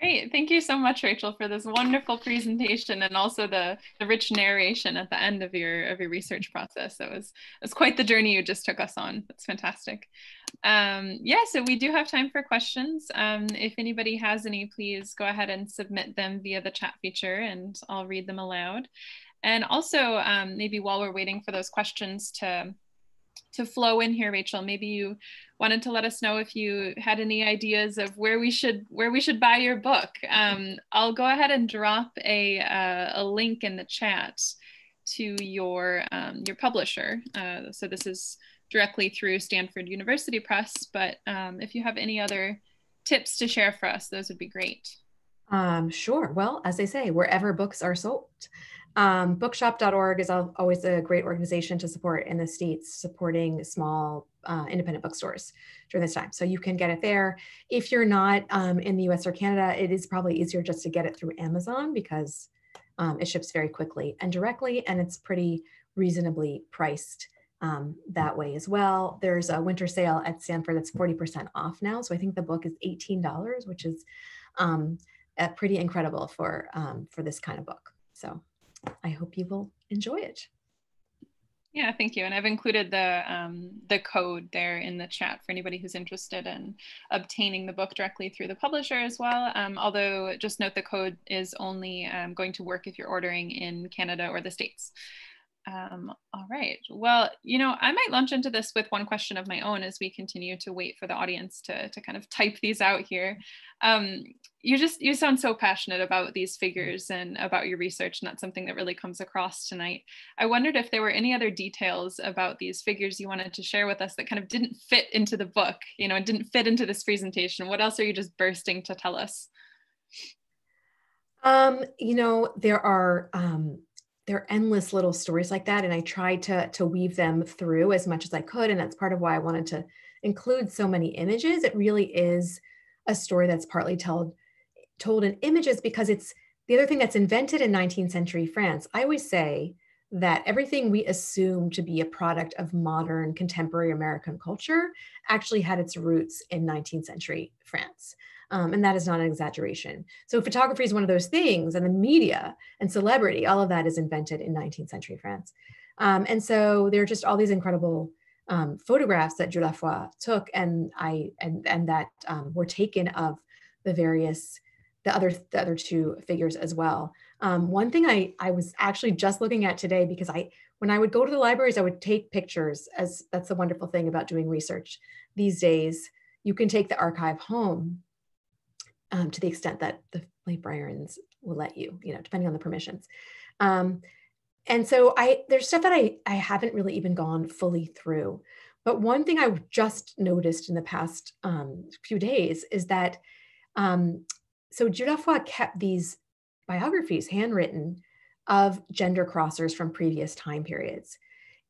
Great. Thank you so much, Rachel, for this wonderful presentation and also the, the rich narration at the end of your of your research process. It was, it was quite the journey you just took us on. That's fantastic. Um, yeah, so we do have time for questions. Um, if anybody has any, please go ahead and submit them via the chat feature and I'll read them aloud. And also, um, maybe while we're waiting for those questions to to flow in here, Rachel, maybe you wanted to let us know if you had any ideas of where we should where we should buy your book. Um, I'll go ahead and drop a uh, a link in the chat to your um, your publisher. Uh, so this is directly through Stanford University Press. But um, if you have any other tips to share for us, those would be great. Um, sure. Well, as I say, wherever books are sold. Um, bookshop.org is always a great organization to support in the States, supporting small uh, independent bookstores during this time. So you can get it there. If you're not um, in the US or Canada, it is probably easier just to get it through Amazon because um, it ships very quickly and directly, and it's pretty reasonably priced um, that way as well. There's a winter sale at Stanford that's 40% off now. So I think the book is $18, which is um, pretty incredible for, um, for this kind of book. So I hope you will enjoy it. Yeah, thank you. And I've included the um, the code there in the chat for anybody who's interested in obtaining the book directly through the publisher as well. Um, although, just note the code is only um, going to work if you're ordering in Canada or the States. Um, all right. Well, you know, I might launch into this with one question of my own as we continue to wait for the audience to, to kind of type these out here. Um, you just, you sound so passionate about these figures and about your research, and that's something that really comes across tonight. I wondered if there were any other details about these figures you wanted to share with us that kind of didn't fit into the book, you know, didn't fit into this presentation. What else are you just bursting to tell us? Um, you know, there are, um, there are endless little stories like that and i tried to to weave them through as much as i could and that's part of why i wanted to include so many images. It really is a story that's partly told told in images because it's the other thing that's invented in 19th century france i always say that everything we assume to be a product of modern contemporary american culture actually had its roots in 19th century france um, and that is not an exaggeration. So photography is one of those things, and the media and celebrity, all of that is invented in 19th century France. Um, and so there are just all these incredible um, photographs that Dieulafoy took, and I and and that um, were taken of the various the other the other two figures as well. Um, one thing I I was actually just looking at today because I when I would go to the libraries I would take pictures as that's the wonderful thing about doing research these days. You can take the archive home um, to the extent that the librarians will let you, you know, depending on the permissions. Um, and so I there's stuff that I, I haven't really even gone fully through. But one thing I just noticed in the past um, few days is that um, so Dieulafoy kept these biographies handwritten of gender crossers from previous time periods.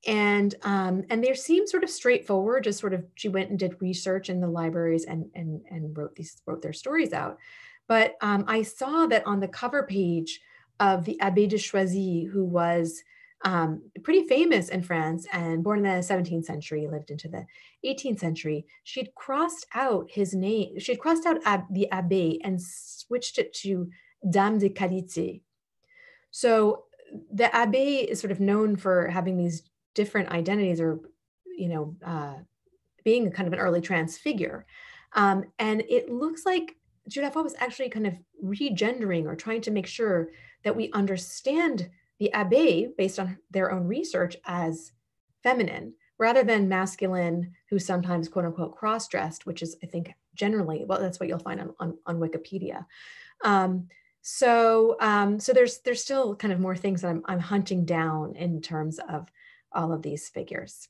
And um, and they seem sort of straightforward, just sort of she went and did research in the libraries and and and wrote these wrote their stories out. But um, I saw that on the cover page of the Abbé de Choisy, who was um, pretty famous in France and born in the 17th century, lived into the 18th century. She'd crossed out his name, she'd crossed out ab- the Abbé and switched it to Dame de Qualité. So the Abbé is sort of known for having these different identities or, you know, uh, being kind of an early trans figure. Um, and it looks like Dieulafoy was actually kind of regendering or trying to make sure that we understand the abbé, based on their own research, as feminine rather than masculine, who sometimes quote unquote cross dressed, which is, I think, generally, well, that's what you'll find on, on, on Wikipedia. Um, so, um, so there's there's still kind of more things that I'm, I'm hunting down in terms of all of these figures.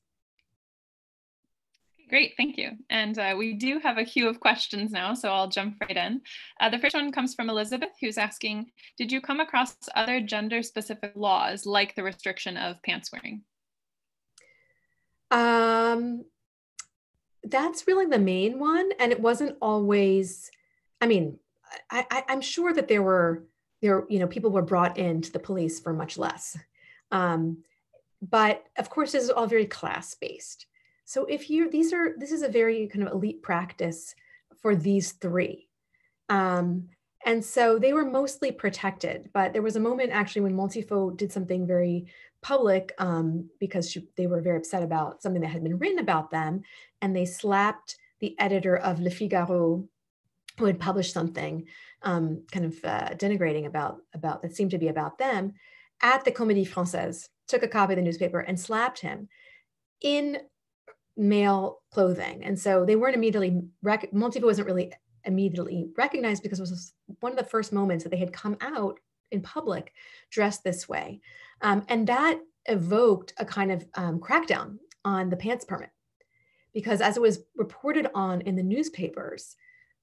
Great, thank you. And uh, we do have a queue of questions now, so I'll jump right in. Uh, the first one comes from Elizabeth, who's asking, did you come across other gender-specific laws like the restriction of pants wearing? Um, that's really the main one. And it wasn't always, I mean, I, I, I'm sure that there were, there, you know, people were brought into the police for much less. Um, but of course, this is all very class-based. So if you these are this is a very kind of elite practice for these three. Um, and so they were mostly protected, but there was a moment actually when Montifaud did something very public um, because she, they were very upset about something that had been written about them, and they slapped the editor of Le Figaro, who had published something um, kind of uh, denigrating about about that seemed to be about them, at the Comédie Française. Took a copy of the newspaper and slapped him in male clothing. And so they weren't immediately, rec- Montifaud wasn't really immediately recognized because it was one of the first moments that they had come out in public dressed this way. Um, and that evoked a kind of um, crackdown on the pants permit because as it was reported on in the newspapers,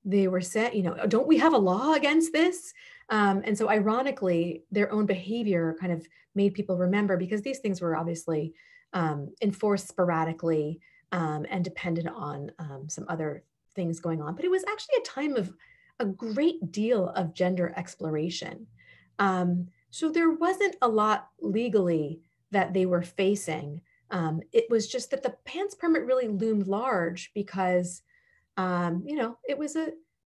they were saying, you know, don't we have a law against this? Um, and so ironically, their own behavior kind of made people remember because these things were obviously um, enforced sporadically um, and depended on um, some other things going on. But it was actually a time of a great deal of gender exploration. Um, so there wasn't a lot legally that they were facing. Um, it was just that the pants permit really loomed large because, you know, it was a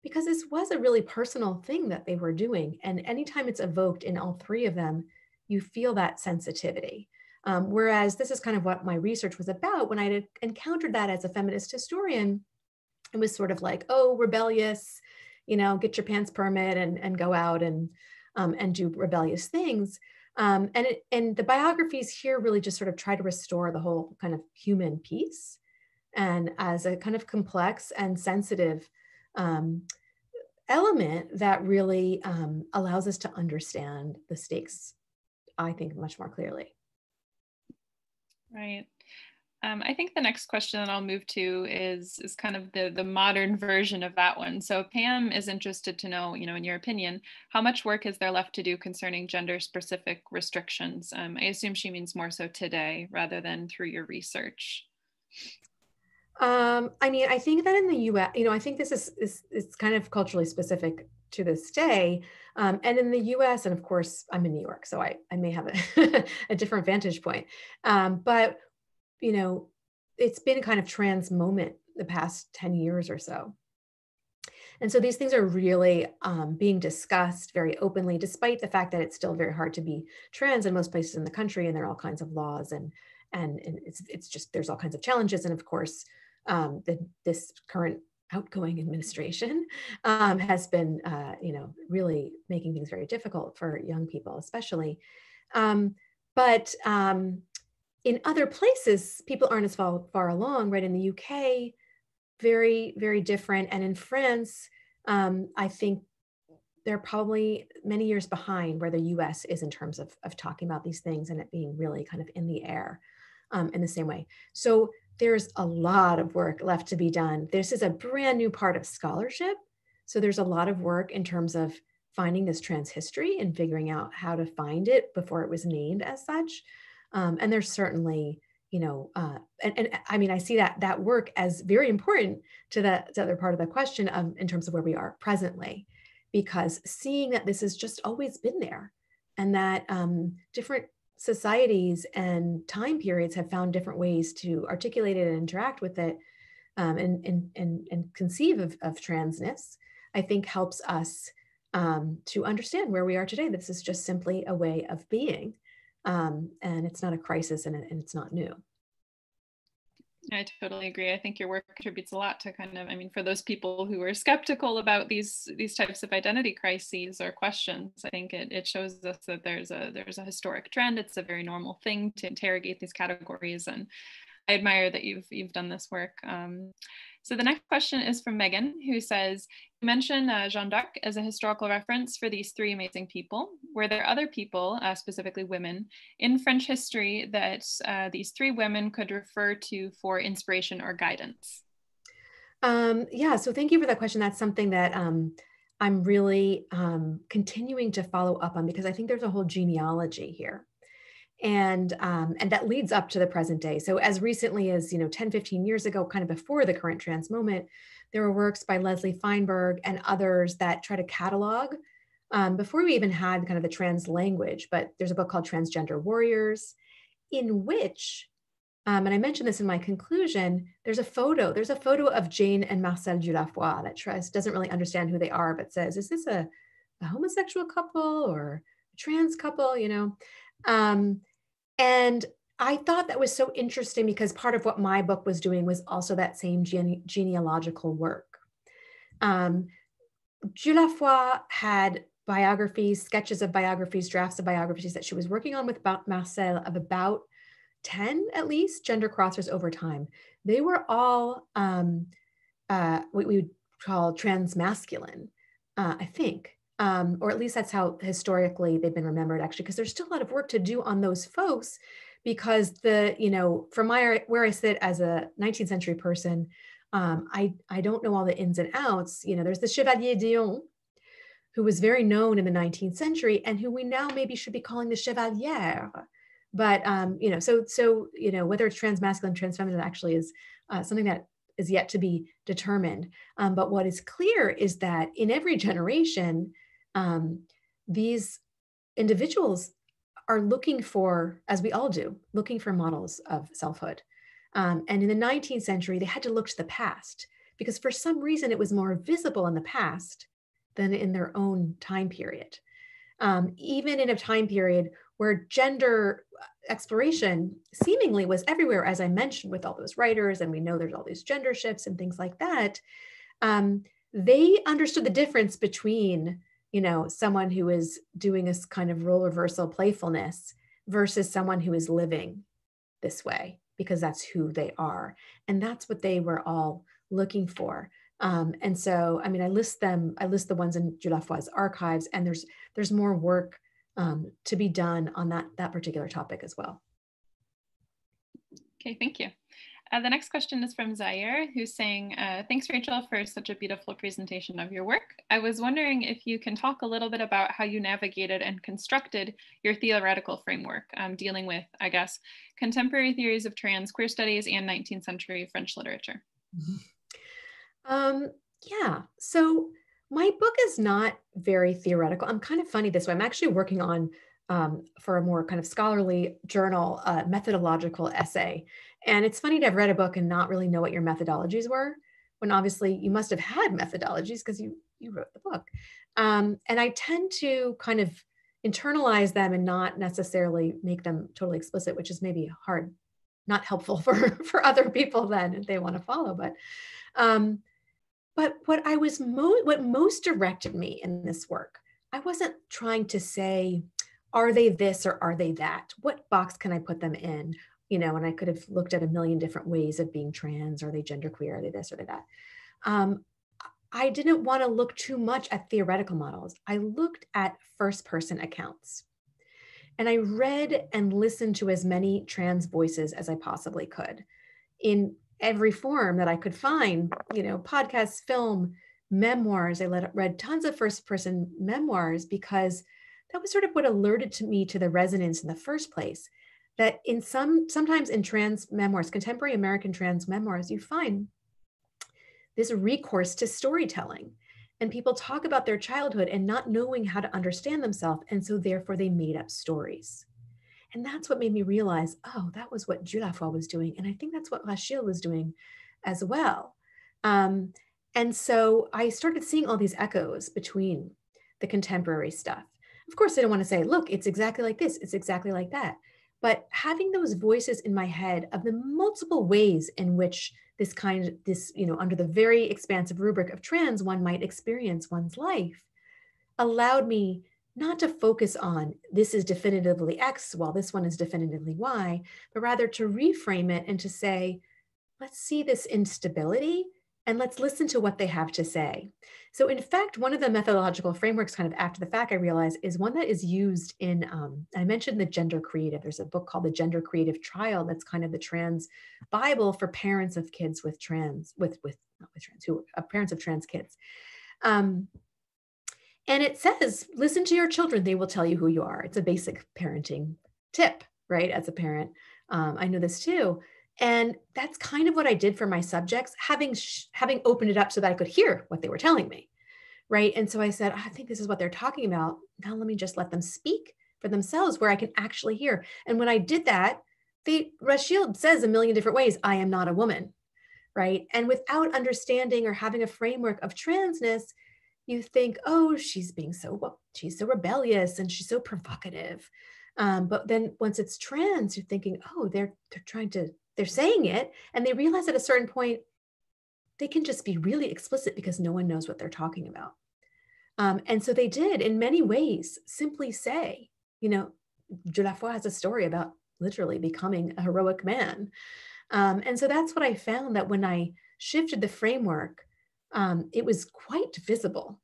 because this was a really personal thing that they were doing. And anytime it's evoked in all three of them, you feel that sensitivity. Um, whereas this is kind of what my research was about. When I encountered that as a feminist historian, it was sort of like, oh, rebellious, you know, get your pants permit and, and go out and, um, and do rebellious things. Um, and, it, and the biographies here really just sort of try to restore the whole kind of human piece and as a kind of complex and sensitive um, element that really um, allows us to understand the stakes, I think, much more clearly. Right. Um, I think the next question that I'll move to is is kind of the the modern version of that one. So Pam is interested to know, you know, in your opinion, how much work is there left to do concerning gender specific restrictions? Um, I assume she means more so today rather than through your research. Um, I mean, I think that in the U.S., you know, I think this is is it's kind of culturally specific to this day. Um, and in the US, and of course, I'm in New York, so I, I may have a, a different vantage point. Um, but, you know, it's been a kind of trans moment the past 10 years or so. And so these things are really um, being discussed very openly, despite the fact that it's still very hard to be trans in most places in the country, and there are all kinds of laws and and, and it's it's just there's all kinds of challenges, and of course, um, the, this current outgoing administration um, has been, uh, you know, really making things very difficult for young people, especially. Um, but um, in other places, people aren't as far, far along, right? In the UK, very, very different. And in France, um, I think they're probably many years behind where the US is in terms of, of talking about these things and it being really kind of in the air um, in the same way. So there's a lot of work left to be done. This is a brand new part of scholarship. So there's a lot of work in terms of finding this trans history and figuring out how to find it before it was named as such. Um, and there's certainly, you know, uh, and, and, I mean, I see that that work as very important to the, the other part of the question um, in terms of where we are presently, because seeing that this has just always been there and that um, different societies and time periods have found different ways to articulate it and interact with it um, and, and, and, and conceive of, of transness, I think helps us um, to understand where we are today. This is just simply a way of being. Um, and it's not a crisis and, and it's not new. I totally agree. I think your work contributes a lot to kind of, I mean, for those people who are skeptical about these these types of identity crises or questions, I think it, it shows us that there's a there's a historic trend. It's a very normal thing to interrogate these categories, and I admire that you've you've done this work. Um, so the next question is from Megan, who says, you mentioned uh, Jeanne d'Arc as a historical reference for these three amazing people. Were there other people, uh, specifically women, in French history that uh, these three women could refer to for inspiration or guidance? Um, yeah, so thank you for that question. That's something that um, I'm really um, continuing to follow up on because I think there's a whole genealogy here and um, and that leads up to the present day. So as recently as you know 10 15 years ago kind of before the current trans moment there were works by leslie feinberg and others that try to catalog um, before we even had kind of the trans language but there's a book called transgender warriors in which um, and i mentioned this in my conclusion there's a photo there's a photo of jane and marcel Dieulafoy that tries doesn't really understand who they are but says is this a, a homosexual couple or a trans couple? you know? Um, and I thought that was so interesting because part of what my book was doing was also that same gene- genealogical work. Um, Dieulafoy had biographies, sketches of biographies, drafts of biographies that she was working on with Marcel of about 10 at least gender crossers over time. They were all um, uh, what we would call transmasculine, uh, I think um, or at least that's how historically they've been remembered actually because there's still a lot of work to do on those folks because the you know from my where i sit as a 19th century person um, I, I don't know all the ins and outs. You know there's the chevalier d'eon who was very known in the 19th century and who we now maybe should be calling the chevalier. But um, you know so so you know whether it's transmasculine transfeminine actually is uh, something that is yet to be determined. Um, but what is clear is that in every generation um, these individuals are looking for, as we all do, looking for models of selfhood. Um, and in the 19th century, they had to look to the past because for some reason it was more visible in the past than in their own time period. Um, even in a time period where gender exploration seemingly was everywhere, as I mentioned, with all those writers, and we know there's all these gender shifts and things like that. Um, they understood the difference between you know, someone who is doing this kind of role reversal playfulness versus someone who is living this way because that's who they are. And that's what they were all looking for. Um, and so, I mean, I list them, I list the ones in Dieulafoy's archives, and there's there's more work um, to be done on that, that particular topic as well. Okay, thank you. Uh, the next question is from Zaire, who's saying, uh, thanks, Rachel, for such a beautiful presentation of your work. I was wondering if you can talk a little bit about how you navigated and constructed your theoretical framework, um, dealing with, I guess, contemporary theories of trans queer studies and 19th century French literature. Um, yeah, so my book is not very theoretical. I'm kind of funny this way. I'm actually working on um, for a more kind of scholarly journal uh, methodological essay and it's funny to have read a book and not really know what your methodologies were, when obviously you must have had methodologies because you you wrote the book. Um, and I tend to kind of internalize them and not necessarily make them totally explicit, which is maybe hard, not helpful for for other people then if they want to follow. But um, but what I was what most directed me in this work, I wasn't trying to say, are they this or are they that? What box can I put them in? You know, and I could have looked at a million different ways of being trans. Are they genderqueer? Are they this? Are they that? Um, I didn't want to look too much at theoretical models. I looked at first person accounts. And I read and listened to as many trans voices as I possibly could in every form that I could find, you know, podcasts, film, memoirs. I read tons of first person memoirs because that was sort of what alerted to me to the resonance in the first place. That in some, sometimes in trans memoirs, contemporary American trans memoirs, you find this recourse to storytelling. And people talk about their childhood and not knowing how to understand themselves. And so, therefore, they made up stories. And that's what made me realize oh, that was what Dieulafoy was doing. And I think that's what Rachilde was doing as well. Um, and so I started seeing all these echoes between the contemporary stuff. Of course, I don't want to say, look, it's exactly like this, it's exactly like that. But having those voices in my head of the multiple ways in which this kind this you know under the very expansive rubric of trans one might experience one's life allowed me not to focus on this is definitively x while this one is definitively y but rather to reframe it and to say let's see this instability and let's listen to what they have to say. So, in fact, one of the methodological frameworks, kind of after the fact, I realize is one that is used in, um, I mentioned the gender creative. There's a book called The Gender Creative Child that's kind of the trans Bible for parents of kids with trans, with, with, not with trans, who, uh, parents of trans kids. Um, and it says, listen to your children, they will tell you who you are. It's a basic parenting tip, right? As a parent, um, I know this too and that's kind of what i did for my subjects having sh- having opened it up so that i could hear what they were telling me right? And so i said i think this is what they're talking about. Now let me just let them speak for themselves where i can actually hear. And when i did that the Rachilde says a million different ways i am not a woman right? And without understanding or having a framework of transness you think oh she's being so she's so rebellious and she's so provocative. Um, but then once it's trans you're thinking oh they're they're trying to they're saying it and they realize at a certain point they can just be really explicit because no one knows what they're talking about. Um, and so they did in many ways simply say you know Dieulafoy has a story about literally becoming a heroic man. Um, and so that's what i found that when i shifted the framework um, it was quite visible.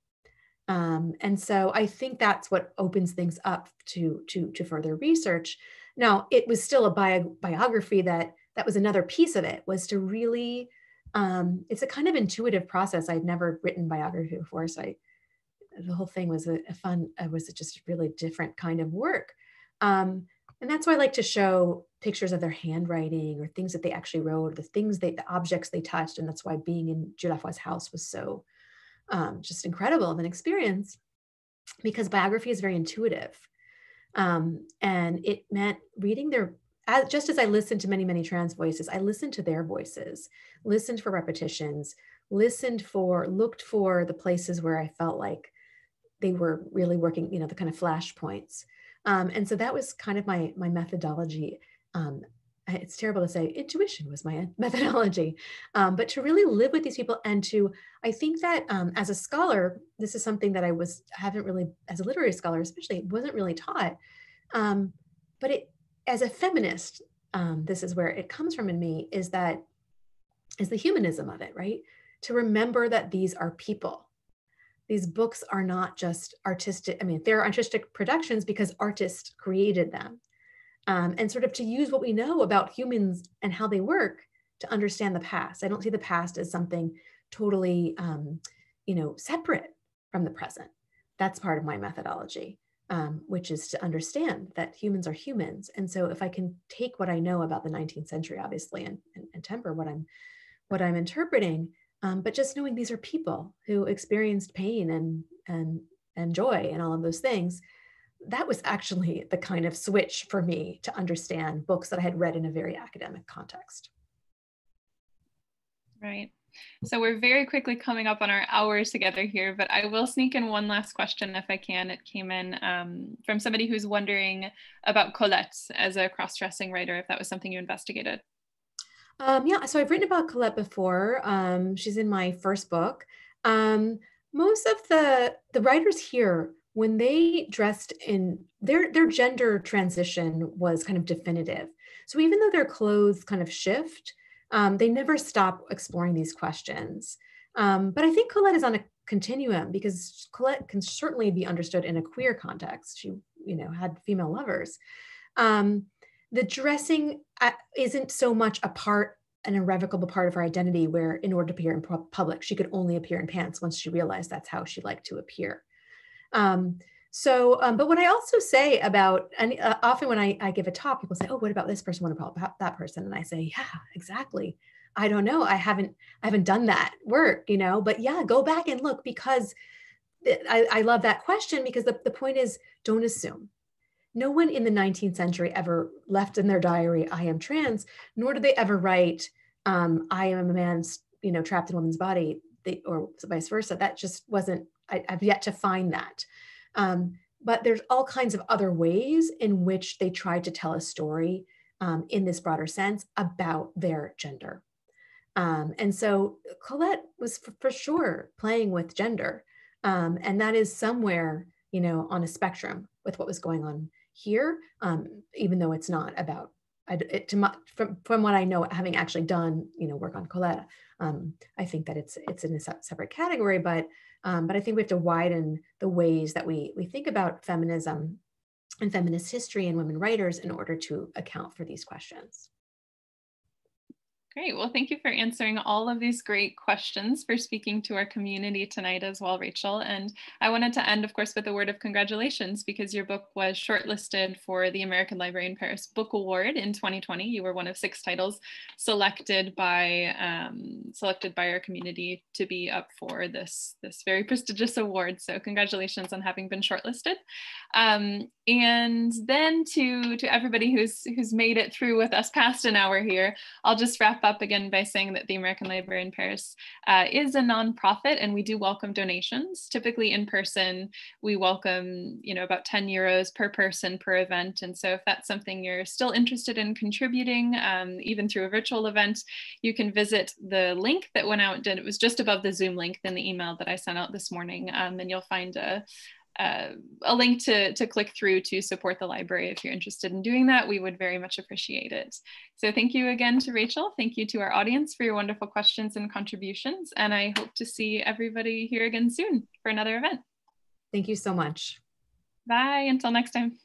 Um, and so i think that's what opens things up to to to further research. Now it was still a bio- biography that that was another piece of it was to really um, it's a kind of intuitive process. I'd never written biography before so I, the whole thing was a, a fun it was just really different kind of work. Um, and that's why i like to show pictures of their handwriting or things that they actually wrote the things they the objects they touched and that's why being in Dieulafoy's house was so um, just incredible of an experience because biography is very intuitive. Um, and it meant reading their as, just as I listened to many, many trans voices, I listened to their voices, listened for repetitions, listened for, looked for the places where I felt like they were really working, you know, the kind of flashpoints. Um, and so that was kind of my my methodology. Um, it's terrible to say intuition was my methodology, um, but to really live with these people and to, I think that um, as a scholar, this is something that I was haven't really, as a literary scholar especially, wasn't really taught. Um, but it as a feminist, um, this is where it comes from in me is that is the humanism of it, right? To remember that these are people. These books are not just artistic. I mean, they're artistic productions because artists created them. Um, and sort of to use what we know about humans and how they work to understand the past. I don't see the past as something totally, um, you know, separate from the present. That's part of my methodology um, which is to understand that humans are humans. And so if I can take what I know about the 19th century, obviously, and, and, and temper what I'm what I'm interpreting, um, but just knowing these are people who experienced pain and and and joy and all of those things, that was actually the kind of switch for me to understand books that I had read in a very academic context. Right. So we're very quickly coming up on our hours together here, but I will sneak in one last question if I can. It came in um, from somebody who's wondering about Colette as a cross-dressing writer, if that was something you investigated. Um, yeah, so I've written about Colette before. Um, she's in my first book. Um, most of the the writers here, when they dressed in their their gender transition was kind of definitive. So even though their clothes kind of shift, um, they never stop exploring these questions. Um, but I think Colette is on a continuum because Colette can certainly be understood in a queer context. She, you know, had female lovers. Um, the dressing uh, isn't so much a part, an irrevocable part of her identity, where in order to appear in public, she could only appear in pants once she realized that's how she liked to appear. Um, so, um, but what I also say about, and uh, often when I, I give a talk, people say, "Oh, what about this person? What about that person?" And I say, "Yeah, exactly. I don't know. I haven't, I haven't done that work, you know. But yeah, go back and look because I, I love that question because the, the point is, don't assume. No one in the 19th century ever left in their diary, "I am trans," nor did they ever write, um, "I am a man, you know, trapped in a woman's body," they, or vice versa. That just wasn't. I, I've yet to find that. Um, but there's all kinds of other ways in which they tried to tell a story um, in this broader sense about their gender. Um, and so Colette was for, for sure playing with gender. Um, and that is somewhere, you know, on a spectrum with what was going on here, um, even though it's not about, I, it, to my, from, from what I know, having actually done, you know, work on Colette, um, I think that it's, it's in a separate category, but um, but I think we have to widen the ways that we, we think about feminism and feminist history and women writers in order to account for these questions. Great. Well, thank you for answering all of these great questions, for speaking to our community tonight as well, Rachel. And I wanted to end, of course, with a word of congratulations because your book was shortlisted for the American Library in Paris Book Award in 2020. You were one of six titles selected by um, selected by our community to be up for this, this very prestigious award. So congratulations on having been shortlisted. Um, and then to, to everybody who's, who's made it through with us past an hour here, I'll just wrap up again by saying that the American Library in Paris uh, is a nonprofit and we do welcome donations. Typically in person, we welcome, you know, about 10 euros per person per event. And so if that's something you're still interested in contributing, um, even through a virtual event, you can visit the link that went out and it was just above the Zoom link in the email that I sent out this morning. Um, and you'll find a, uh, a link to, to click through to support the library if you're interested in doing that. We would very much appreciate it. So thank you again to Rachel. Thank you to our audience for your wonderful questions and contributions. And I hope to see everybody here again soon for another event. Thank you so much. Bye, until next time.